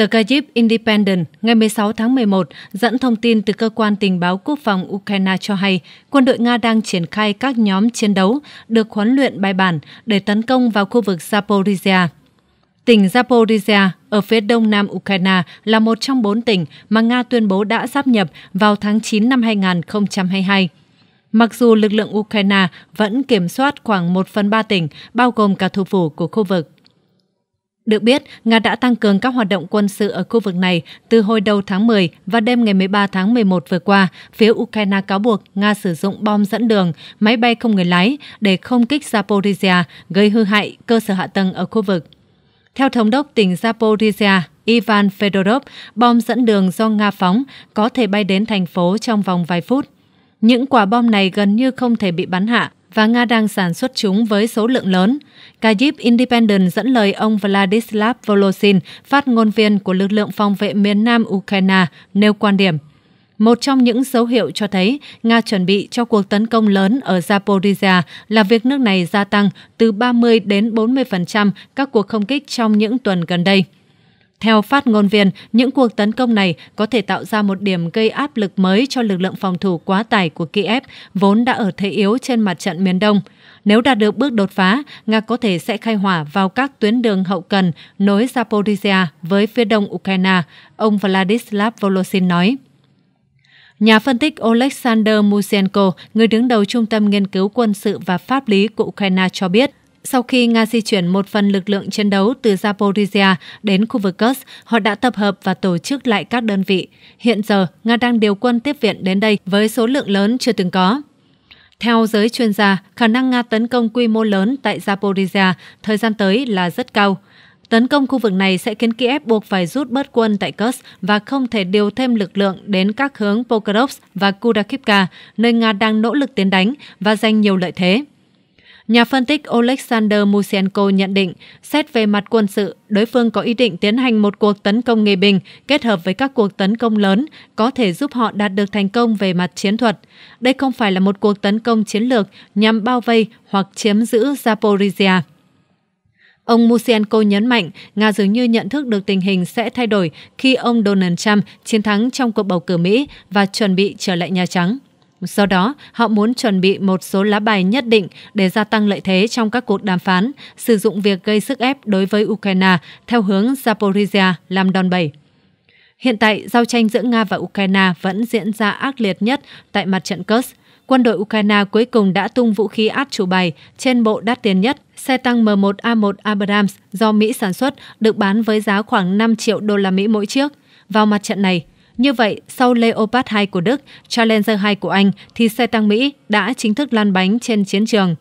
Tờ Kyiv Independent ngày 16 tháng 11 dẫn thông tin từ cơ quan tình báo quốc phòng Ukraine cho hay quân đội Nga đang triển khai các nhóm chiến đấu được huấn luyện bài bản để tấn công vào khu vực Zaporizhia. Tỉnh Zaporizhia ở phía đông nam Ukraine là một trong bốn tỉnh mà Nga tuyên bố đã sáp nhập vào tháng 9 năm 2022. Mặc dù lực lượng Ukraine vẫn kiểm soát khoảng 1 phần 3 tỉnh, bao gồm cả thủ phủ của khu vực. Được biết, Nga đã tăng cường các hoạt động quân sự ở khu vực này từ hồi đầu tháng 10 và đêm ngày 13 tháng 11 vừa qua, phía Ukraine cáo buộc Nga sử dụng bom dẫn đường, máy bay không người lái để không kích Zaporizhia, gây hư hại cơ sở hạ tầng ở khu vực. Theo thống đốc tỉnh Zaporizhia, Ivan Fedorov, bom dẫn đường do Nga phóng có thể bay đến thành phố trong vòng vài phút. Những quả bom này gần như không thể bị bắn hạ và Nga đang sản xuất chúng với số lượng lớn. Kyiv Independent dẫn lời ông Vladislav Volosin, phát ngôn viên của lực lượng phòng vệ miền Nam Ukraine, nêu quan điểm. Một trong những dấu hiệu cho thấy Nga chuẩn bị cho cuộc tấn công lớn ở Zaporizhia là việc nước này gia tăng từ 30 đến 40% các cuộc không kích trong những tuần gần đây. Theo phát ngôn viên, những cuộc tấn công này có thể tạo ra một điểm gây áp lực mới cho lực lượng phòng thủ quá tải của Kiev, vốn đã ở thế yếu trên mặt trận miền Đông. Nếu đạt được bước đột phá, Nga có thể sẽ khai hỏa vào các tuyến đường hậu cần nối Zaporizhia với phía đông Ukraine, ông Vladislav Volosin nói. Nhà phân tích Oleksandr Musenko, người đứng đầu Trung tâm Nghiên cứu Quân sự và Pháp lý của Ukraine cho biết, sau khi Nga di chuyển một phần lực lượng chiến đấu từ Zaporizhia đến khu vực Kursk, họ đã tập hợp và tổ chức lại các đơn vị. Hiện giờ, Nga đang điều quân tiếp viện đến đây với số lượng lớn chưa từng có. Theo giới chuyên gia, khả năng Nga tấn công quy mô lớn tại Zaporizhia thời gian tới là rất cao. Tấn công khu vực này sẽ khiến Kiev buộc phải rút bớt quân tại Kursk và không thể điều thêm lực lượng đến các hướng Pokrovsk và Kudakivka, nơi Nga đang nỗ lực tiến đánh và giành nhiều lợi thế. Nhà phân tích Oleksandr Musenko nhận định, xét về mặt quân sự, đối phương có ý định tiến hành một cuộc tấn công nghề bình kết hợp với các cuộc tấn công lớn có thể giúp họ đạt được thành công về mặt chiến thuật. Đây không phải là một cuộc tấn công chiến lược nhằm bao vây hoặc chiếm giữ Zaporizhia. Ông Musienko nhấn mạnh Nga dường như nhận thức được tình hình sẽ thay đổi khi ông Donald Trump chiến thắng trong cuộc bầu cử Mỹ và chuẩn bị trở lại Nhà Trắng. Do đó, họ muốn chuẩn bị một số lá bài nhất định để gia tăng lợi thế trong các cuộc đàm phán, sử dụng việc gây sức ép đối với Ukraine theo hướng Zaporizhia làm đòn bẩy. Hiện tại, giao tranh giữa Nga và Ukraine vẫn diễn ra ác liệt nhất tại mặt trận Kursk. Quân đội Ukraine cuối cùng đã tung vũ khí át chủ bài trên bộ đắt tiền nhất, xe tăng M1A1 Abrams do Mỹ sản xuất được bán với giá khoảng 5 triệu đô la Mỹ mỗi chiếc. Vào mặt trận này, như vậy, sau Leopard 2 của Đức, Challenger 2 của Anh, thì xe tăng Mỹ đã chính thức lan bánh trên chiến trường.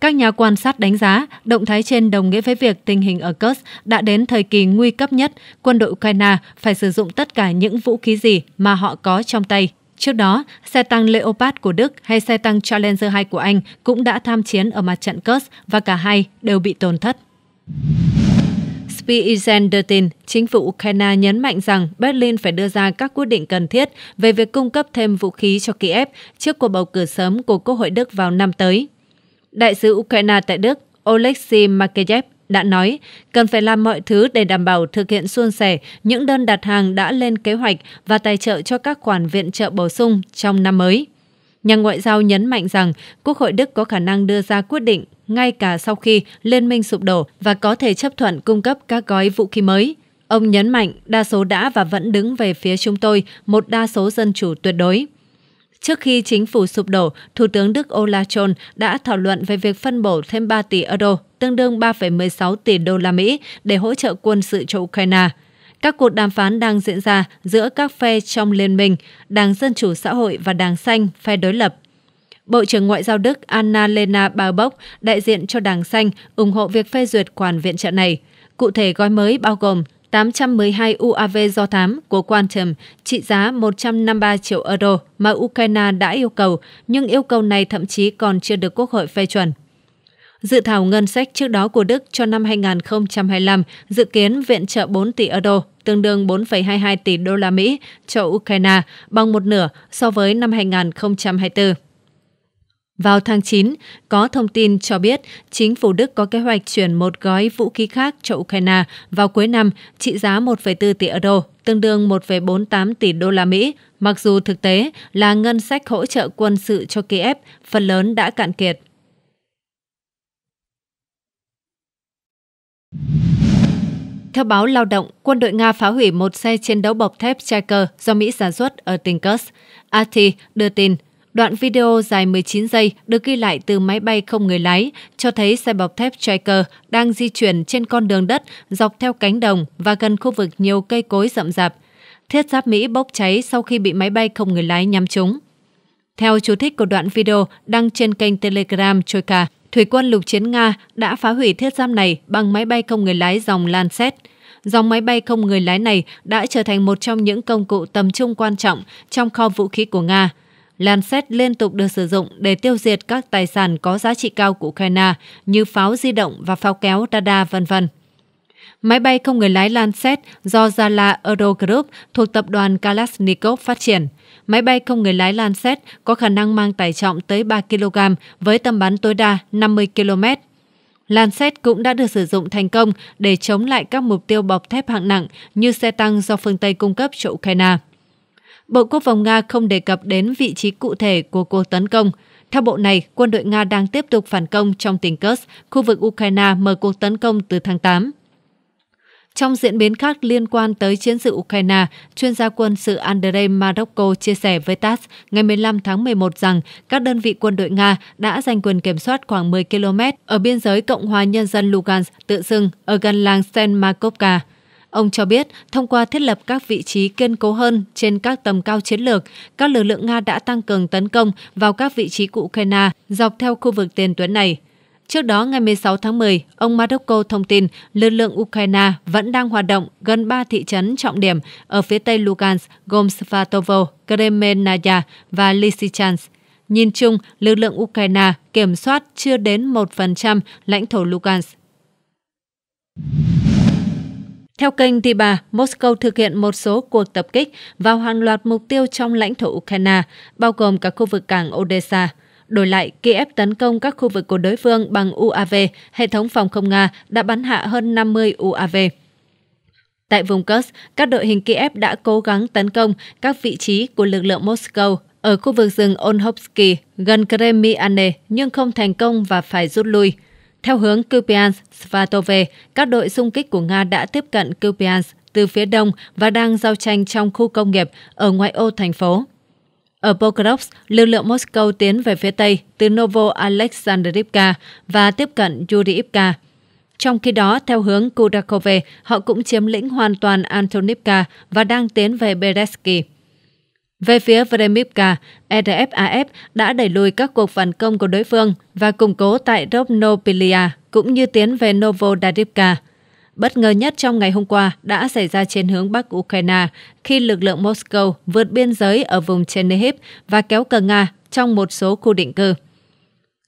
Các nhà quan sát đánh giá, động thái trên đồng nghĩa với việc tình hình ở Kursk đã đến thời kỳ nguy cấp nhất, quân đội Ukraine phải sử dụng tất cả những vũ khí gì mà họ có trong tay. Trước đó, xe tăng Leopard của Đức hay xe tăng Challenger 2 của Anh cũng đã tham chiến ở mặt trận Kursk và cả hai đều bị tổn thất. Izen đưa tin, chính phủ Ukraine nhấn mạnh rằng Berlin phải đưa ra các quyết định cần thiết về việc cung cấp thêm vũ khí cho Kiev trước cuộc bầu cử sớm của Quốc hội Đức vào năm tới. Đại sứ Ukraine tại Đức Oleksiy Makeyev đã nói cần phải làm mọi thứ để đảm bảo thực hiện suôn sẻ những đơn đặt hàng đã lên kế hoạch và tài trợ cho các khoản viện trợ bổ sung trong năm mới. Nhà ngoại giao nhấn mạnh rằng Quốc hội Đức có khả năng đưa ra quyết định ngay cả sau khi liên minh sụp đổ và có thể chấp thuận cung cấp các gói vũ khí mới. Ông nhấn mạnh đa số đã và vẫn đứng về phía chúng tôi, một đa số dân chủ tuyệt đối. Trước khi chính phủ sụp đổ, Thủ tướng Đức Olaf Scholz đã thảo luận về việc phân bổ thêm 3 tỷ euro, tương đương 3,16 tỷ đô la Mỹ để hỗ trợ quân sự cho Ukraine. Các cuộc đàm phán đang diễn ra giữa các phe trong liên minh, Đảng Dân Chủ Xã hội và Đảng Xanh, phe đối lập. Bộ trưởng Ngoại giao Đức Anna-Lena Baerbock, đại diện cho Đảng Xanh, ủng hộ việc phê duyệt khoản viện trợ này. Cụ thể gói mới bao gồm 812 UAV do thám của Quantum trị giá 153 triệu euro mà Ukraine đã yêu cầu, nhưng yêu cầu này thậm chí còn chưa được Quốc hội phê chuẩn. Dự thảo ngân sách trước đó của Đức cho năm 2025 dự kiến viện trợ 4 tỷ euro, tương đương 4,22 tỷ đô la Mỹ cho Ukraine, bằng một nửa so với năm 2024. Vào tháng 9, có thông tin cho biết chính phủ Đức có kế hoạch chuyển một gói vũ khí khác cho Ukraine vào cuối năm trị giá 1,4 tỷ euro, tương đương 1,48 tỷ đô la Mỹ, mặc dù thực tế là ngân sách hỗ trợ quân sự cho Kiev phần lớn đã cạn kiệt. Theo báo Lao động, quân đội Nga phá hủy một xe chiến đấu bọc thép Checker do Mỹ sản xuất ở tỉnh Kursk. AT đưa tin, đoạn video dài 19 giây được ghi lại từ máy bay không người lái cho thấy xe bọc thép Checker đang di chuyển trên con đường đất dọc theo cánh đồng và gần khu vực nhiều cây cối rậm rạp. Thiết giáp Mỹ bốc cháy sau khi bị máy bay không người lái nhắm trúng. Theo chú thích của đoạn video đăng trên kênh Telegram Troika, Thủy quân lục chiến Nga đã phá hủy thiết giáp này bằng máy bay không người lái dòng Lancet. Dòng máy bay không người lái này đã trở thành một trong những công cụ tầm trung quan trọng trong kho vũ khí của Nga. Lancet liên tục được sử dụng để tiêu diệt các tài sản có giá trị cao của Ukraine như pháo di động và pháo kéo, radar, vân vân. Máy bay không người lái Lancet do Zala Aero Group thuộc tập đoàn Kalashnikov phát triển. Máy bay không người lái Lancet có khả năng mang tải trọng tới 3 kg với tầm bắn tối đa 50 km. Lancet cũng đã được sử dụng thành công để chống lại các mục tiêu bọc thép hạng nặng như xe tăng do phương Tây cung cấp cho Ukraine. Bộ Quốc phòng Nga không đề cập đến vị trí cụ thể của cuộc tấn công. Theo bộ này, quân đội Nga đang tiếp tục phản công trong tỉnh Kursk, khu vực Ukraine mở cuộc tấn công từ tháng 8. Trong diễn biến khác liên quan tới chiến sự Ukraine, chuyên gia quân sự Andrei Marokko chia sẻ với TASS ngày 15 tháng 11 rằng các đơn vị quân đội Nga đã giành quyền kiểm soát khoảng 10 km ở biên giới Cộng hòa Nhân dân Lugansk tự xưng ở gần làng Senmakovka. Ông cho biết, thông qua thiết lập các vị trí kiên cố hơn trên các tầm cao chiến lược, các lực lượng Nga đã tăng cường tấn công vào các vị trí của Ukraine dọc theo khu vực tiền tuyến này. Trước đó, ngày 16 tháng 10, ông Marokko thông tin lực lượng Ukraine vẫn đang hoạt động gần 3 thị trấn trọng điểm ở phía tây Lugansk gồm Svatovo, Kremenaya và Lysychansk. Nhìn chung, lực lượng Ukraine kiểm soát chưa đến 1% lãnh thổ Lugansk. Theo kênh Tiba, Moscow thực hiện một số cuộc tập kích vào hàng loạt mục tiêu trong lãnh thổ Ukraine, bao gồm cả khu vực cảng Odessa. Đổi lại, Kiev tấn công các khu vực của đối phương bằng UAV, hệ thống phòng không Nga đã bắn hạ hơn 50 UAV. Tại vùng Kursk, các đội hình Kiev đã cố gắng tấn công các vị trí của lực lượng Moscow ở khu vực rừng Onhovsky gần Kremiane nhưng không thành công và phải rút lui. Theo hướng Kupiansk, Svatove, các đội xung kích của Nga đã tiếp cận Kupiansk từ phía đông và đang giao tranh trong khu công nghiệp ở ngoại ô thành phố. Ở Pokrovsk, lực lượng Moscow tiến về phía tây từ Novo Alexandrivka và tiếp cận Yuriivka. Trong khi đó, theo hướng Kudakove, họ cũng chiếm lĩnh hoàn toàn Antonivka và đang tiến về Beresky. Về phía Vremivka, RFAF đã đẩy lùi các cuộc phản công của đối phương và củng cố tại Rovnopilia cũng như tiến về Novodarivka. Bất ngờ nhất trong ngày hôm qua đã xảy ra trên hướng Bắc Ukraine khi lực lượng Moscow vượt biên giới ở vùng Chernihiv và kéo cờ Nga trong một số khu định cư.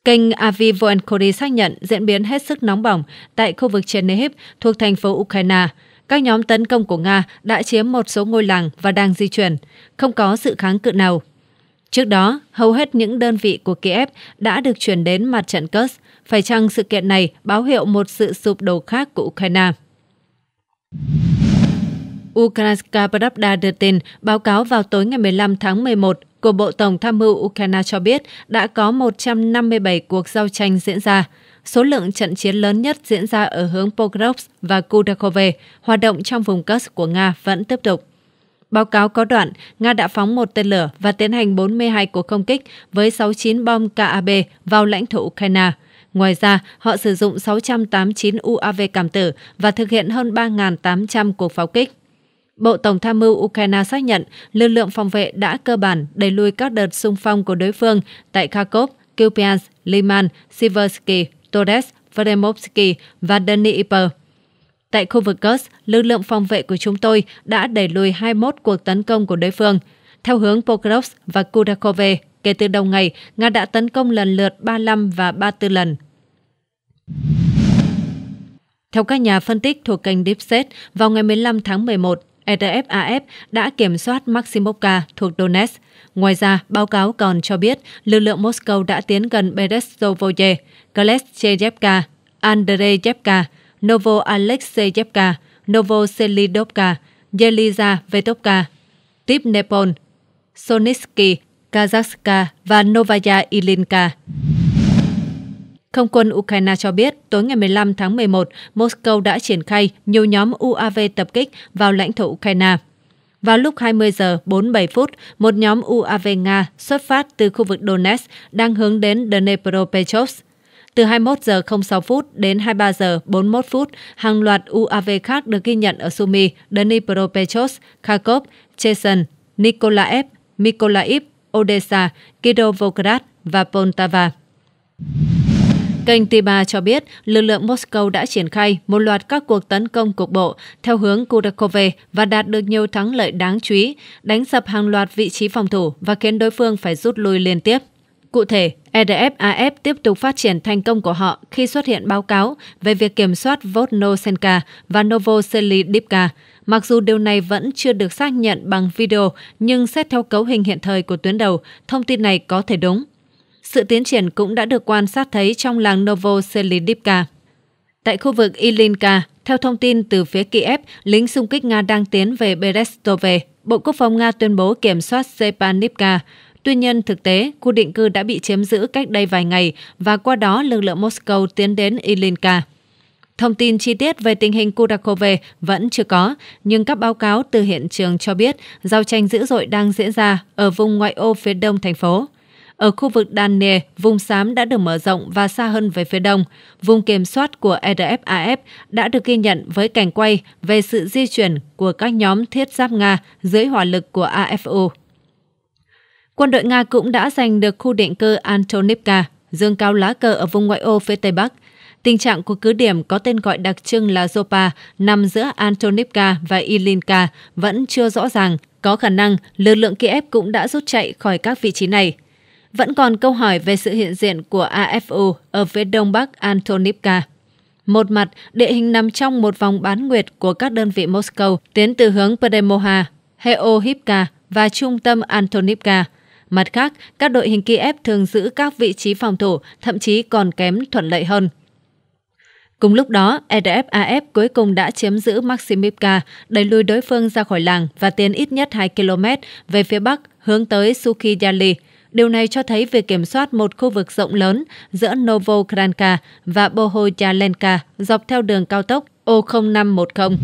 Kênh Avi Voenkori xác nhận diễn biến hết sức nóng bỏng tại khu vực Chernihiv thuộc thành phố Ukraine. Các nhóm tấn công của Nga đã chiếm một số ngôi làng và đang di chuyển, không có sự kháng cự nào. Trước đó, hầu hết những đơn vị của Kiev đã được chuyển đến mặt trận Kursk, phải chăng sự kiện này báo hiệu một sự sụp đổ khác của Ukraine? Ukrainska Pravda đưa tin báo cáo vào tối ngày 15 tháng 11 của Bộ Tổng tham mưu Ukraine cho biết đã có 157 cuộc giao tranh diễn ra. Số lượng trận chiến lớn nhất diễn ra ở hướng Pokrovsk và Kudakove, hoạt động trong vùng Kursk của Nga vẫn tiếp tục. Báo cáo có đoạn, Nga đã phóng một tên lửa và tiến hành 42 cuộc không kích với 69 bom KAB vào lãnh thổ Ukraine. Ngoài ra, họ sử dụng 689 UAV cảm tử và thực hiện hơn 3.800 cuộc pháo kích. Bộ Tổng tham mưu Ukraine xác nhận lực lượng phòng vệ đã cơ bản đẩy lùi các đợt xung phong của đối phương tại Kharkov, Kupiansk, Liman, Siversky, Toretsk, Vremovsky và Dnipro. Tại khu vực Kursk, lực lượng phòng vệ của chúng tôi đã đẩy lùi 21 cuộc tấn công của đối phương. Theo hướng Pokrovsk và Kudakove, kể từ đầu ngày, Nga đã tấn công lần lượt 35 và 34 lần. Theo các nhà phân tích thuộc kênh DeepSet, vào ngày 15 tháng 11, RFAF đã kiểm soát Maximovka thuộc Donetsk. Ngoài ra, báo cáo còn cho biết lực lượng Moscow đã tiến gần Berestovoye, Kleshcheyevka, Andreyevka, Novo Alexeyevka, Novoselidovka, Yelizavetovka, Tipnepol, Sonitsky, Kazakhstan và Novaya Ilinka. Không quân Ukraine cho biết tối ngày 15 tháng 11, Moscow đã triển khai nhiều nhóm UAV tập kích vào lãnh thổ Ukraine. Vào lúc 20 giờ 47 phút, một nhóm UAV Nga xuất phát từ khu vực Donetsk đang hướng đến Dnepropetrovsk. Từ 21 giờ 06 phút đến 23 giờ 41 phút, hàng loạt UAV khác được ghi nhận ở Sumy, Dnipropetrovsk, Kharkov, Cheson, Nikolaev, Mykolaiv, Odessa, Kirovograd và Poltava. Kênh Tiba cho biết lực lượng Moscow đã triển khai một loạt các cuộc tấn công cục bộ theo hướng Kurakove và đạt được nhiều thắng lợi đáng chú ý, đánh sập hàng loạt vị trí phòng thủ và khiến đối phương phải rút lui liên tiếp. Cụ thể, EDF-AF tiếp tục phát triển thành công của họ khi xuất hiện báo cáo về việc kiểm soát Vodnosenka và Novoselidivka. Mặc dù điều này vẫn chưa được xác nhận bằng video, nhưng xét theo cấu hình hiện thời của tuyến đầu, thông tin này có thể đúng. Sự tiến triển cũng đã được quan sát thấy trong làng Novoselidivka. Tại khu vực Ilinka, theo thông tin từ phía Kiev, lính xung kích Nga đang tiến về Berestove. Bộ Quốc phòng Nga tuyên bố kiểm soát Stepanivka. Tuy nhiên, thực tế, khu định cư đã bị chiếm giữ cách đây vài ngày và qua đó lực lượng Moscow tiến đến Ilinka. Thông tin chi tiết về tình hình Kurakove vẫn chưa có, nhưng các báo cáo từ hiện trường cho biết giao tranh dữ dội đang diễn ra ở vùng ngoại ô phía đông thành phố. Ở khu vực Daniel, vùng xám đã được mở rộng và xa hơn về phía đông. Vùng kiểm soát của RFAF đã được ghi nhận với cảnh quay về sự di chuyển của các nhóm thiết giáp Nga dưới hỏa lực của AFU. Quân đội Nga cũng đã giành được khu định cư Antonivka, dương cao lá cờ ở vùng ngoại ô phía Tây Bắc. Tình trạng của cứ điểm có tên gọi đặc trưng là Zopa nằm giữa Antonivka và Ilinka vẫn chưa rõ ràng. Có khả năng lực lượng Kiev cũng đã rút chạy khỏi các vị trí này. Vẫn còn câu hỏi về sự hiện diện của AFU ở phía đông bắc Antonivka. Một mặt, địa hình nằm trong một vòng bán nguyệt của các đơn vị Moscow tiến từ hướng Premoha, Heohivka và trung tâm Antonivka. Mặt khác, các đội hình Kiev thường giữ các vị trí phòng thủ, thậm chí còn kém thuận lợi hơn. Cùng lúc đó, RFAF cuối cùng đã chiếm giữ Maximivka, đẩy lùi đối phương ra khỏi làng và tiến ít nhất 2 km về phía bắc hướng tới Sukhiyali. Điều này cho thấy việc kiểm soát một khu vực rộng lớn giữa Novokranka và Bohoyalenka dọc theo đường cao tốc O0510.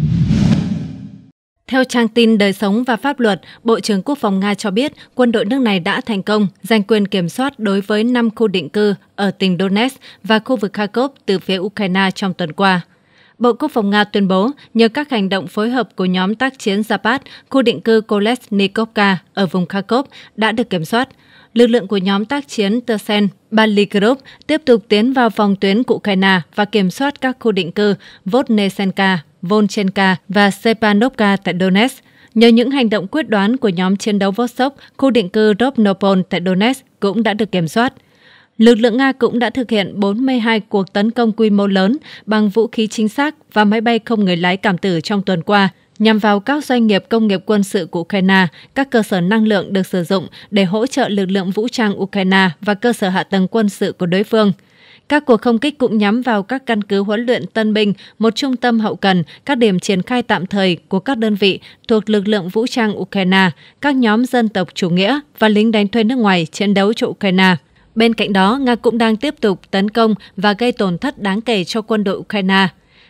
Theo trang tin Đời sống và Pháp luật, Bộ trưởng Quốc phòng Nga cho biết quân đội nước này đã thành công giành quyền kiểm soát đối với 5 khu định cư ở tỉnh Donetsk và khu vực Kharkov từ phía Ukraine trong tuần qua. Bộ Quốc phòng Nga tuyên bố nhờ các hành động phối hợp của nhóm tác chiến Zapat, khu định cư Kolesnikovka ở vùng Kharkov đã được kiểm soát. Lực lượng của nhóm tác chiến Tersen Balikrov tiếp tục tiến vào vòng tuyến của Ukraine và kiểm soát các khu định cư Vodnesenka Volchenka và Stepanovka tại Donetsk. Nhờ những hành động quyết đoán của nhóm chiến đấu Vostok, khu định cư Rovnopol tại Donetsk cũng đã được kiểm soát. Lực lượng Nga cũng đã thực hiện 42 cuộc tấn công quy mô lớn bằng vũ khí chính xác và máy bay không người lái cảm tử trong tuần qua, nhằm vào các doanh nghiệp công nghiệp quân sự của Ukraine, các cơ sở năng lượng được sử dụng để hỗ trợ lực lượng vũ trang Ukraine và cơ sở hạ tầng quân sự của đối phương – các cuộc không kích cũng nhắm vào các căn cứ huấn luyện tân binh, một trung tâm hậu cần, các điểm triển khai tạm thời của các đơn vị thuộc lực lượng vũ trang Ukraine, các nhóm dân tộc chủ nghĩa và lính đánh thuê nước ngoài chiến đấu cho Ukraine. Bên cạnh đó, Nga cũng đang tiếp tục tấn công và gây tổn thất đáng kể cho quân đội Ukraine.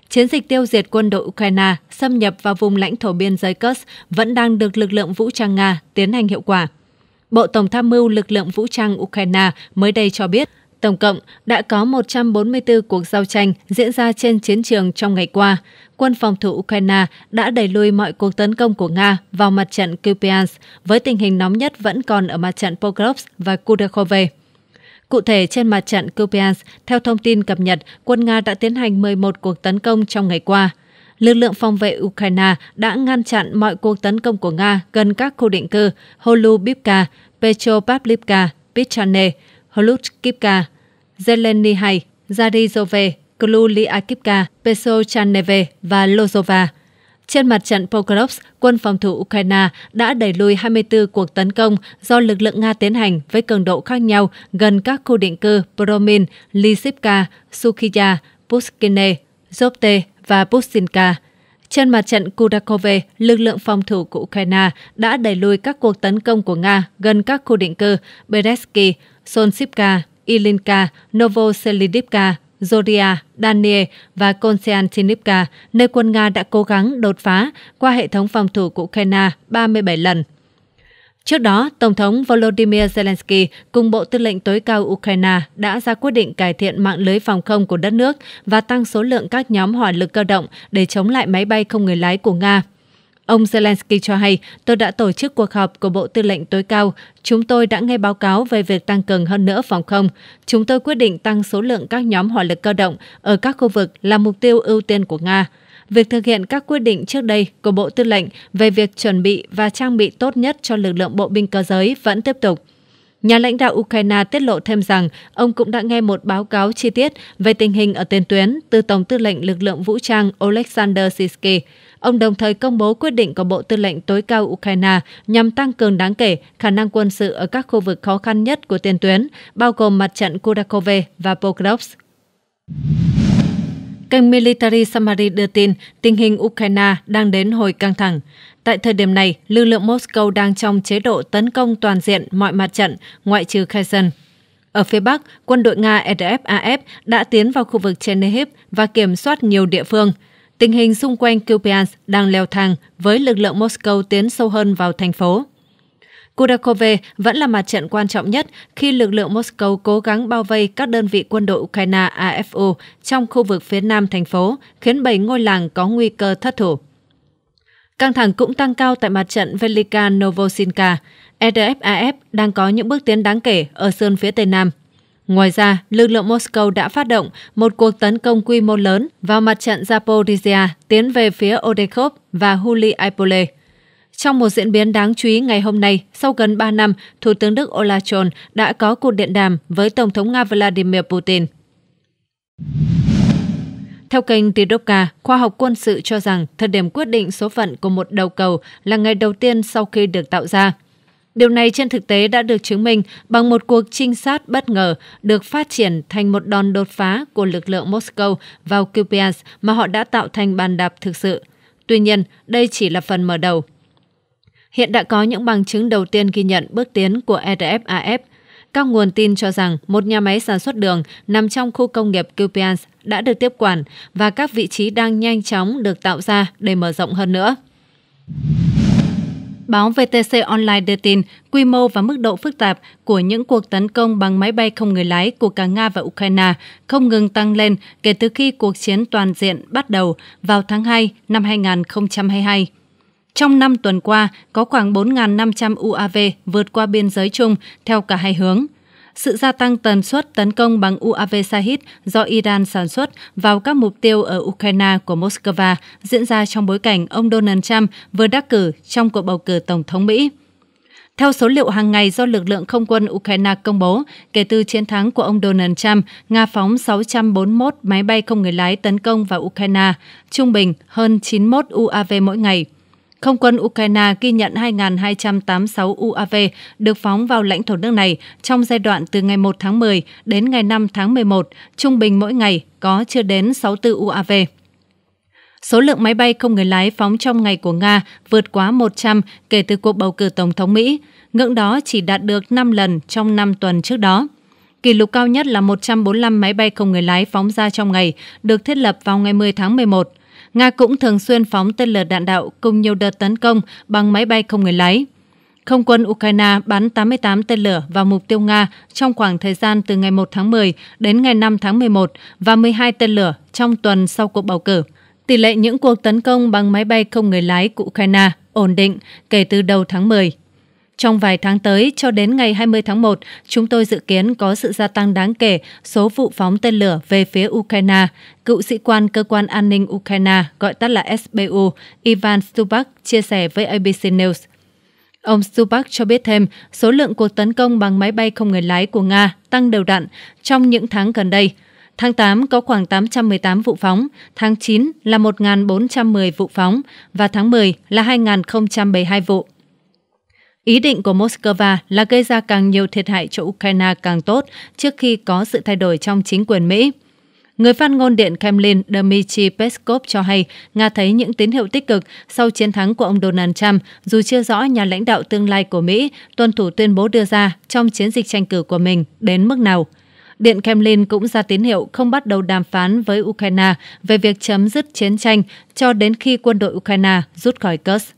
Chiến dịch tiêu diệt quân đội Ukraine xâm nhập vào vùng lãnh thổ biên giới Kursk vẫn đang được lực lượng vũ trang Nga tiến hành hiệu quả. Bộ Tổng tham mưu lực lượng vũ trang Ukraine mới đây cho biết Tổng cộng đã có 144 cuộc giao tranh diễn ra trên chiến trường trong ngày qua. Quân phòng thủ Ukraine đã đẩy lùi mọi cuộc tấn công của Nga vào mặt trận Kupiansk, với tình hình nóng nhất vẫn còn ở mặt trận Pokrovsk và Kudakhove. Cụ thể, trên mặt trận Kupiansk, theo thông tin cập nhật, quân Nga đã tiến hành 11 cuộc tấn công trong ngày qua. Lực lượng phòng vệ Ukraine đã ngăn chặn mọi cuộc tấn công của Nga gần các khu định cư Holubivka, Petropavlivka, Pichane, Hlutkivka, Zeleny Hay, Zarizove, Kluliakivka, Pesochaneve và Lozova. Trên mặt trận Pokrovsk, quân phòng thủ Ukraine đã đẩy lùi 24 cuộc tấn công do lực lượng Nga tiến hành với cường độ khác nhau gần các khu định cư Promin, Lysivka, Sukhia, Puskine, Zopte và Pusinka. Trên mặt trận Kudakove, lực lượng phòng thủ của Ukraine đã đẩy lùi các cuộc tấn công của Nga gần các khu định cư Beresky. Sonsivka, Ilinka, Novoselidivka, Zoria, Daniel và Konstantinivka, nơi quân Nga đã cố gắng đột phá qua hệ thống phòng thủ của Ukraine 37 lần. Trước đó, Tổng thống Volodymyr Zelensky cùng Bộ Tư lệnh tối cao Ukraine đã ra quyết định cải thiện mạng lưới phòng không của đất nước và tăng số lượng các nhóm hỏa lực cơ động để chống lại máy bay không người lái của Nga. Ông Zelensky cho hay, tôi đã tổ chức cuộc họp của Bộ Tư lệnh tối cao. Chúng tôi đã nghe báo cáo về việc tăng cường hơn nữa phòng không. Chúng tôi quyết định tăng số lượng các nhóm hỏa lực cơ động ở các khu vực là mục tiêu ưu tiên của Nga. Việc thực hiện các quyết định trước đây của Bộ Tư lệnh về việc chuẩn bị và trang bị tốt nhất cho lực lượng bộ binh cơ giới vẫn tiếp tục. Nhà lãnh đạo Ukraine tiết lộ thêm rằng ông cũng đã nghe một báo cáo chi tiết về tình hình ở tiền tuyến từ Tổng tư lệnh lực lượng vũ trang Oleksandr Sisky. Ông đồng thời công bố quyết định của Bộ Tư lệnh tối cao Ukraine nhằm tăng cường đáng kể khả năng quân sự ở các khu vực khó khăn nhất của tiền tuyến, bao gồm mặt trận Kudakove và Pokrovsk. Kênh Military Summary đưa tin tình hình Ukraine đang đến hồi căng thẳng. Tại thời điểm này, lực lượng Moscow đang trong chế độ tấn công toàn diện mọi mặt trận, ngoại trừ Kherson. Ở phía Bắc, quân đội Nga RFAF đã tiến vào khu vực Chernihiv và kiểm soát nhiều địa phương. Tình hình xung quanh Kupiansk đang leo thang với lực lượng Moscow tiến sâu hơn vào thành phố. Kudakove vẫn là mặt trận quan trọng nhất khi lực lượng Moscow cố gắng bao vây các đơn vị quân đội Ukraine AFU trong khu vực phía nam thành phố, khiến bảy ngôi làng có nguy cơ thất thủ. Căng thẳng cũng tăng cao tại mặt trận Velika Novosinka. EDF-AF đang có những bước tiến đáng kể ở sơn phía tây nam. Ngoài ra, lực lượng Moscow đã phát động một cuộc tấn công quy mô lớn vào mặt trận Zaporizhia tiến về phía Odekhov và huliipole Trong một diễn biến đáng chú ý ngày hôm nay, sau gần 3 năm, Thủ tướng Đức Olaf Scholz đã có cuộc điện đàm với Tổng thống Nga Vladimir Putin. Theo kênh Tidovka, khoa học quân sự cho rằng thời điểm quyết định số phận của một đầu cầu là ngày đầu tiên sau khi được tạo ra. Điều này trên thực tế đã được chứng minh bằng một cuộc trinh sát bất ngờ được phát triển thành một đòn đột phá của lực lượng Moscow vào Kupiansk mà họ đã tạo thành bàn đạp thực sự. Tuy nhiên, đây chỉ là phần mở đầu. Hiện đã có những bằng chứng đầu tiên ghi nhận bước tiến của RFAF. Các nguồn tin cho rằng một nhà máy sản xuất đường nằm trong khu công nghiệp Kupiansk đã được tiếp quản và các vị trí đang nhanh chóng được tạo ra để mở rộng hơn nữa. Báo VTC Online đưa tin quy mô và mức độ phức tạp của những cuộc tấn công bằng máy bay không người lái của cả Nga và Ukraine không ngừng tăng lên kể từ khi cuộc chiến toàn diện bắt đầu vào tháng 2 năm 2022. Trong năm tuần qua, có khoảng 4.500 UAV vượt qua biên giới chung theo cả hai hướng. Sự gia tăng tần suất tấn công bằng UAV Shahid do Iran sản xuất vào các mục tiêu ở Ukraine của Moscow diễn ra trong bối cảnh ông Donald Trump vừa đắc cử trong cuộc bầu cử Tổng thống Mỹ. Theo số liệu hàng ngày do lực lượng không quân Ukraine công bố, kể từ chiến thắng của ông Donald Trump, Nga phóng 641 máy bay không người lái tấn công vào Ukraine, trung bình hơn 91 UAV mỗi ngày – không quân Ukraine ghi nhận 2.286 UAV được phóng vào lãnh thổ nước này trong giai đoạn từ ngày 1 tháng 10 đến ngày 5 tháng 11, trung bình mỗi ngày có chưa đến 64 UAV. Số lượng máy bay không người lái phóng trong ngày của Nga vượt quá 100 kể từ cuộc bầu cử Tổng thống Mỹ, ngưỡng đó chỉ đạt được 5 lần trong 5 tuần trước đó. Kỷ lục cao nhất là 145 máy bay không người lái phóng ra trong ngày, được thiết lập vào ngày 10 tháng 11. Nga cũng thường xuyên phóng tên lửa đạn đạo cùng nhiều đợt tấn công bằng máy bay không người lái. Không quân Ukraine bắn 88 tên lửa vào mục tiêu Nga trong khoảng thời gian từ ngày 1 tháng 10 đến ngày 5 tháng 11 và 12 tên lửa trong tuần sau cuộc bầu cử. Tỷ lệ những cuộc tấn công bằng máy bay không người lái của Ukraine ổn định kể từ đầu tháng 10. Trong vài tháng tới, cho đến ngày 20 tháng 1, chúng tôi dự kiến có sự gia tăng đáng kể số vụ phóng tên lửa về phía Ukraine. Cựu sĩ quan Cơ quan An ninh Ukraine, gọi tắt là SBU, Ivan Stubak chia sẻ với ABC News. Ông Stubak cho biết thêm, số lượng cuộc tấn công bằng máy bay không người lái của Nga tăng đều đặn trong những tháng gần đây. Tháng 8 có khoảng 818 vụ phóng, tháng 9 là 1.410 vụ phóng và tháng 10 là 2.072 vụ. Ý định của Moscow là gây ra càng nhiều thiệt hại cho Ukraine càng tốt trước khi có sự thay đổi trong chính quyền Mỹ. Người phát ngôn Điện Kremlin Dmitry Peskov cho hay Nga thấy những tín hiệu tích cực sau chiến thắng của ông Donald Trump, dù chưa rõ nhà lãnh đạo tương lai của Mỹ tuân thủ tuyên bố đưa ra trong chiến dịch tranh cử của mình đến mức nào. Điện Kremlin cũng ra tín hiệu không bắt đầu đàm phán với Ukraine về việc chấm dứt chiến tranh cho đến khi quân đội Ukraine rút khỏi Kursk.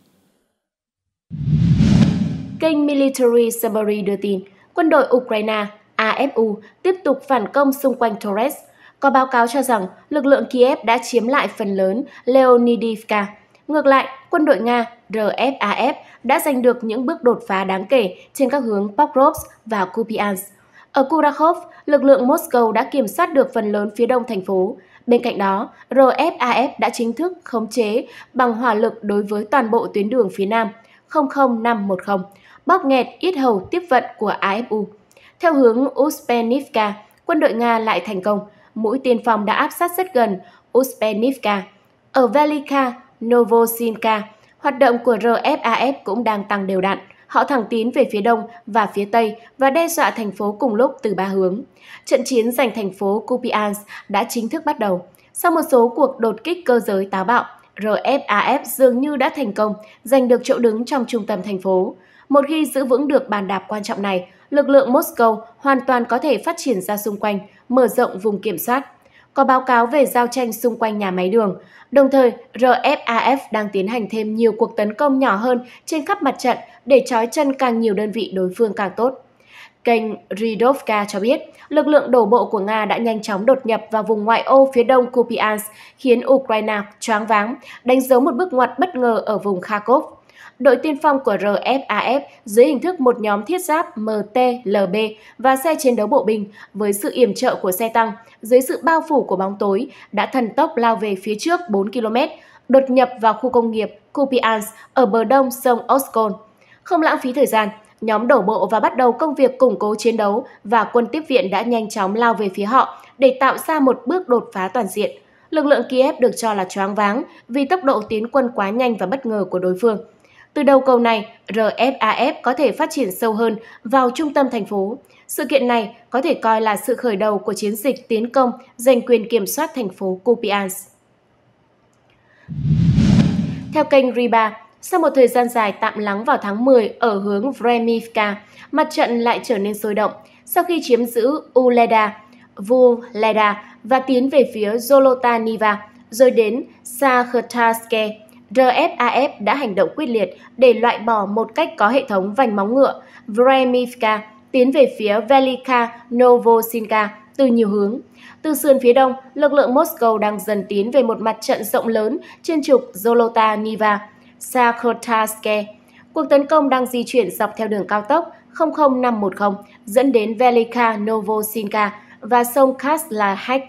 Kênh Military Summary đưa tin, quân đội Ukraine AFU tiếp tục phản công xung quanh Torres. Có báo cáo cho rằng lực lượng Kiev đã chiếm lại phần lớn Leonidivka. Ngược lại, quân đội Nga RFAF đã giành được những bước đột phá đáng kể trên các hướng Pokrovsk và Kupiansk. Ở Kurakhov, lực lượng Moscow đã kiểm soát được phần lớn phía đông thành phố. Bên cạnh đó, RFAF đã chính thức khống chế bằng hỏa lực đối với toàn bộ tuyến đường phía nam 00510, bóp nghẹt ít hầu tiếp vận của AFU. Theo hướng Uspenivka, quân đội Nga lại thành công. Mũi tiên phong đã áp sát rất gần Uspenivka. Ở Velika, Novosinka, hoạt động của RFAF cũng đang tăng đều đặn. Họ thẳng tiến về phía đông và phía tây và đe dọa thành phố cùng lúc từ ba hướng. Trận chiến giành thành phố Kupiansk đã chính thức bắt đầu. Sau một số cuộc đột kích cơ giới táo bạo, RFAF dường như đã thành công giành được chỗ đứng trong trung tâm thành phố. Một khi giữ vững được bàn đạp quan trọng này, lực lượng Moscow hoàn toàn có thể phát triển ra xung quanh, mở rộng vùng kiểm soát. Có báo cáo về giao tranh xung quanh nhà máy đường. Đồng thời, RFAF đang tiến hành thêm nhiều cuộc tấn công nhỏ hơn trên khắp mặt trận để trói chân càng nhiều đơn vị đối phương càng tốt. Kênh Ridovka cho biết, lực lượng đổ bộ của Nga đã nhanh chóng đột nhập vào vùng ngoại ô phía đông Kupiansk, khiến Ukraine choáng váng, đánh dấu một bước ngoặt bất ngờ ở vùng Kharkov. Đội tiên phong của RFAF dưới hình thức một nhóm thiết giáp MTLB và xe chiến đấu bộ binh với sự yểm trợ của xe tăng, dưới sự bao phủ của bóng tối, đã thần tốc lao về phía trước 4 km, đột nhập vào khu công nghiệp Kupiansk ở bờ đông sông Oskol. Không lãng phí thời gian, nhóm đổ bộ và bắt đầu công việc củng cố chiến đấu và quân tiếp viện đã nhanh chóng lao về phía họ để tạo ra một bước đột phá toàn diện. Lực lượng Kiev được cho là choáng váng vì tốc độ tiến quân quá nhanh và bất ngờ của đối phương. Từ đầu cầu này, RFAF có thể phát triển sâu hơn vào trung tâm thành phố. Sự kiện này có thể coi là sự khởi đầu của chiến dịch tiến công giành quyền kiểm soát thành phố Kupiansk. Theo kênh Riba, sau một thời gian dài tạm lắng vào tháng 10 ở hướng Vremivka, mặt trận lại trở nên sôi động sau khi chiếm giữ Uleda, Vuleda và tiến về phía Zolotaniva, rồi đến Sakhatarske. RFAF đã hành động quyết liệt để loại bỏ một cách có hệ thống vành móng ngựa Vremivka tiến về phía Velika Novosinka từ nhiều hướng. Từ sườn phía đông, lực lượng Moscow đang dần tiến về một mặt trận rộng lớn trên trục Zolota Niva, Sakhotarske. Cuộc tấn công đang di chuyển dọc theo đường cao tốc 00510 dẫn đến Velika Novosinka và sông Kaslahek.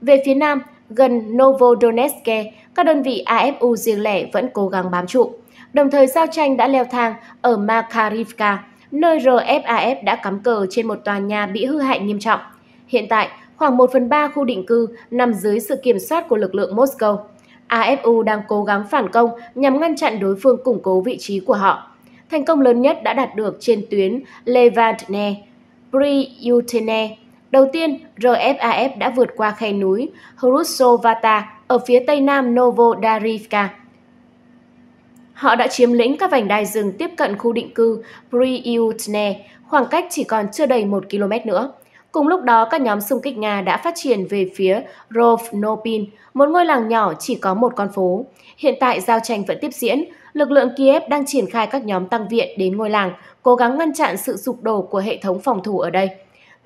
Về phía nam, gần Novodonetsk, các đơn vị AFU riêng lẻ vẫn cố gắng bám trụ. Đồng thời giao tranh đã leo thang ở Makarivka, nơi RFAF đã cắm cờ trên một tòa nhà bị hư hại nghiêm trọng. Hiện tại, khoảng 1 phần 3 khu định cư nằm dưới sự kiểm soát của lực lượng Moscow. AFU đang cố gắng phản công nhằm ngăn chặn đối phương củng cố vị trí của họ. Thành công lớn nhất đã đạt được trên tuyến Levantne, Priutene. Đầu tiên, RFAF đã vượt qua khe núi Hrusovata ở phía tây nam Novodarivka. Họ đã chiếm lĩnh các vành đai rừng tiếp cận khu định cư Priyutne, khoảng cách chỉ còn chưa đầy 1 km nữa. Cùng lúc đó, các nhóm xung kích Nga đã phát triển về phía Rovnopin, một ngôi làng nhỏ chỉ có một con phố. Hiện tại, giao tranh vẫn tiếp diễn. Lực lượng Kiev đang triển khai các nhóm tăng viện đến ngôi làng, cố gắng ngăn chặn sự sụp đổ của hệ thống phòng thủ ở đây.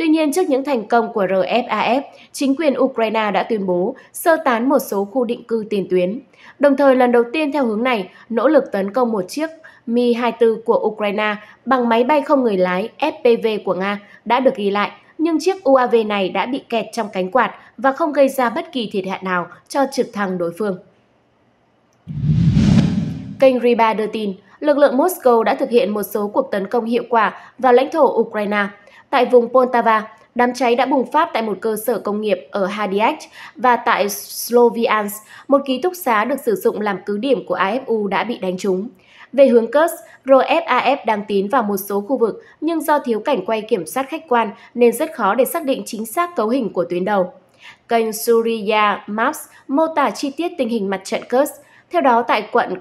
Tuy nhiên, trước những thành công của RFAF, chính quyền Ukraine đã tuyên bố sơ tán một số khu định cư tiền tuyến. Đồng thời, lần đầu tiên theo hướng này, nỗ lực tấn công một chiếc Mi-24 của Ukraine bằng máy bay không người lái FPV của Nga đã được ghi lại, nhưng chiếc UAV này đã bị kẹt trong cánh quạt và không gây ra bất kỳ thiệt hại nào cho trực thăng đối phương. Kênh Riba đưa tin, lực lượng Moscow đã thực hiện một số cuộc tấn công hiệu quả vào lãnh thổ Ukraine. Tại vùng Poltava, Đám cháy đã bùng phát tại một cơ sở công nghiệp ở Hadiach và tại Sloviansk, một ký túc xá được sử dụng làm cứ điểm của AFU đã bị đánh trúng. Về hướng Kursk, RFAF đang tiến vào một số khu vực nhưng do thiếu cảnh quay kiểm soát khách quan nên rất khó để xác định chính xác cấu hình của tuyến đầu. Kênh Surya Maps mô tả chi tiết tình hình mặt trận Kursk. Theo đó, tại quận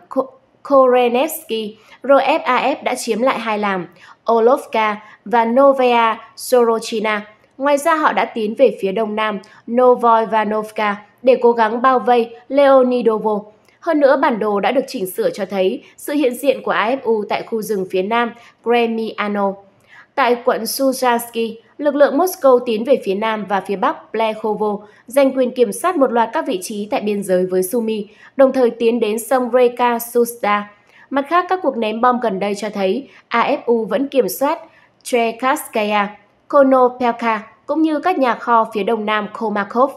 Korenevsky, RFAF đã chiếm lại hai làng, Olovka và Novaya Sorochina. Ngoài ra họ đã tiến về phía đông nam Novoivanovka để cố gắng bao vây Leonidovo. Hơn nữa, bản đồ đã được chỉnh sửa cho thấy sự hiện diện của AFU tại khu rừng phía nam Gremiano. Tại quận Suzansky, lực lượng Moscow tiến về phía nam và phía bắc Plekhovo, giành quyền kiểm soát một loạt các vị trí tại biên giới với Sumy, đồng thời tiến đến sông Reka Susta. Mặt khác, các cuộc ném bom gần đây cho thấy AFU vẫn kiểm soát Trekhaskaya, Konopelka cũng như các nhà kho phía đông nam Komakov.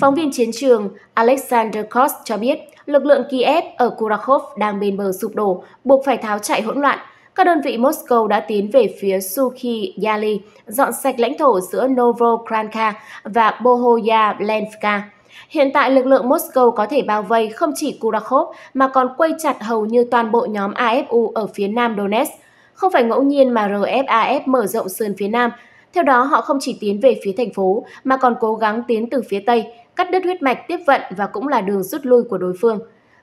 Phóng viên chiến trường Alexander Kost cho biết lực lượng Kiev ở Kurakhov đang bên bờ sụp đổ, buộc phải tháo chạy hỗn loạn. Các đơn vị Moscow đã tiến về phía Sukhi Yali, dọn sạch lãnh thổ giữa Novokranka và Bohoya Lenska. Hiện tại lực lượng Moscow có thể bao vây không chỉ Kurakhov mà còn quay chặt hầu như toàn bộ nhóm AFU ở phía nam Donetsk. Không phải ngẫu nhiên mà RFAF mở rộng sườn phía nam. Theo đó, họ không chỉ tiến về phía thành phố mà còn cố gắng tiến từ phía tây, cắt đứt huyết mạch tiếp vận và cũng là đường rút lui của đối phương.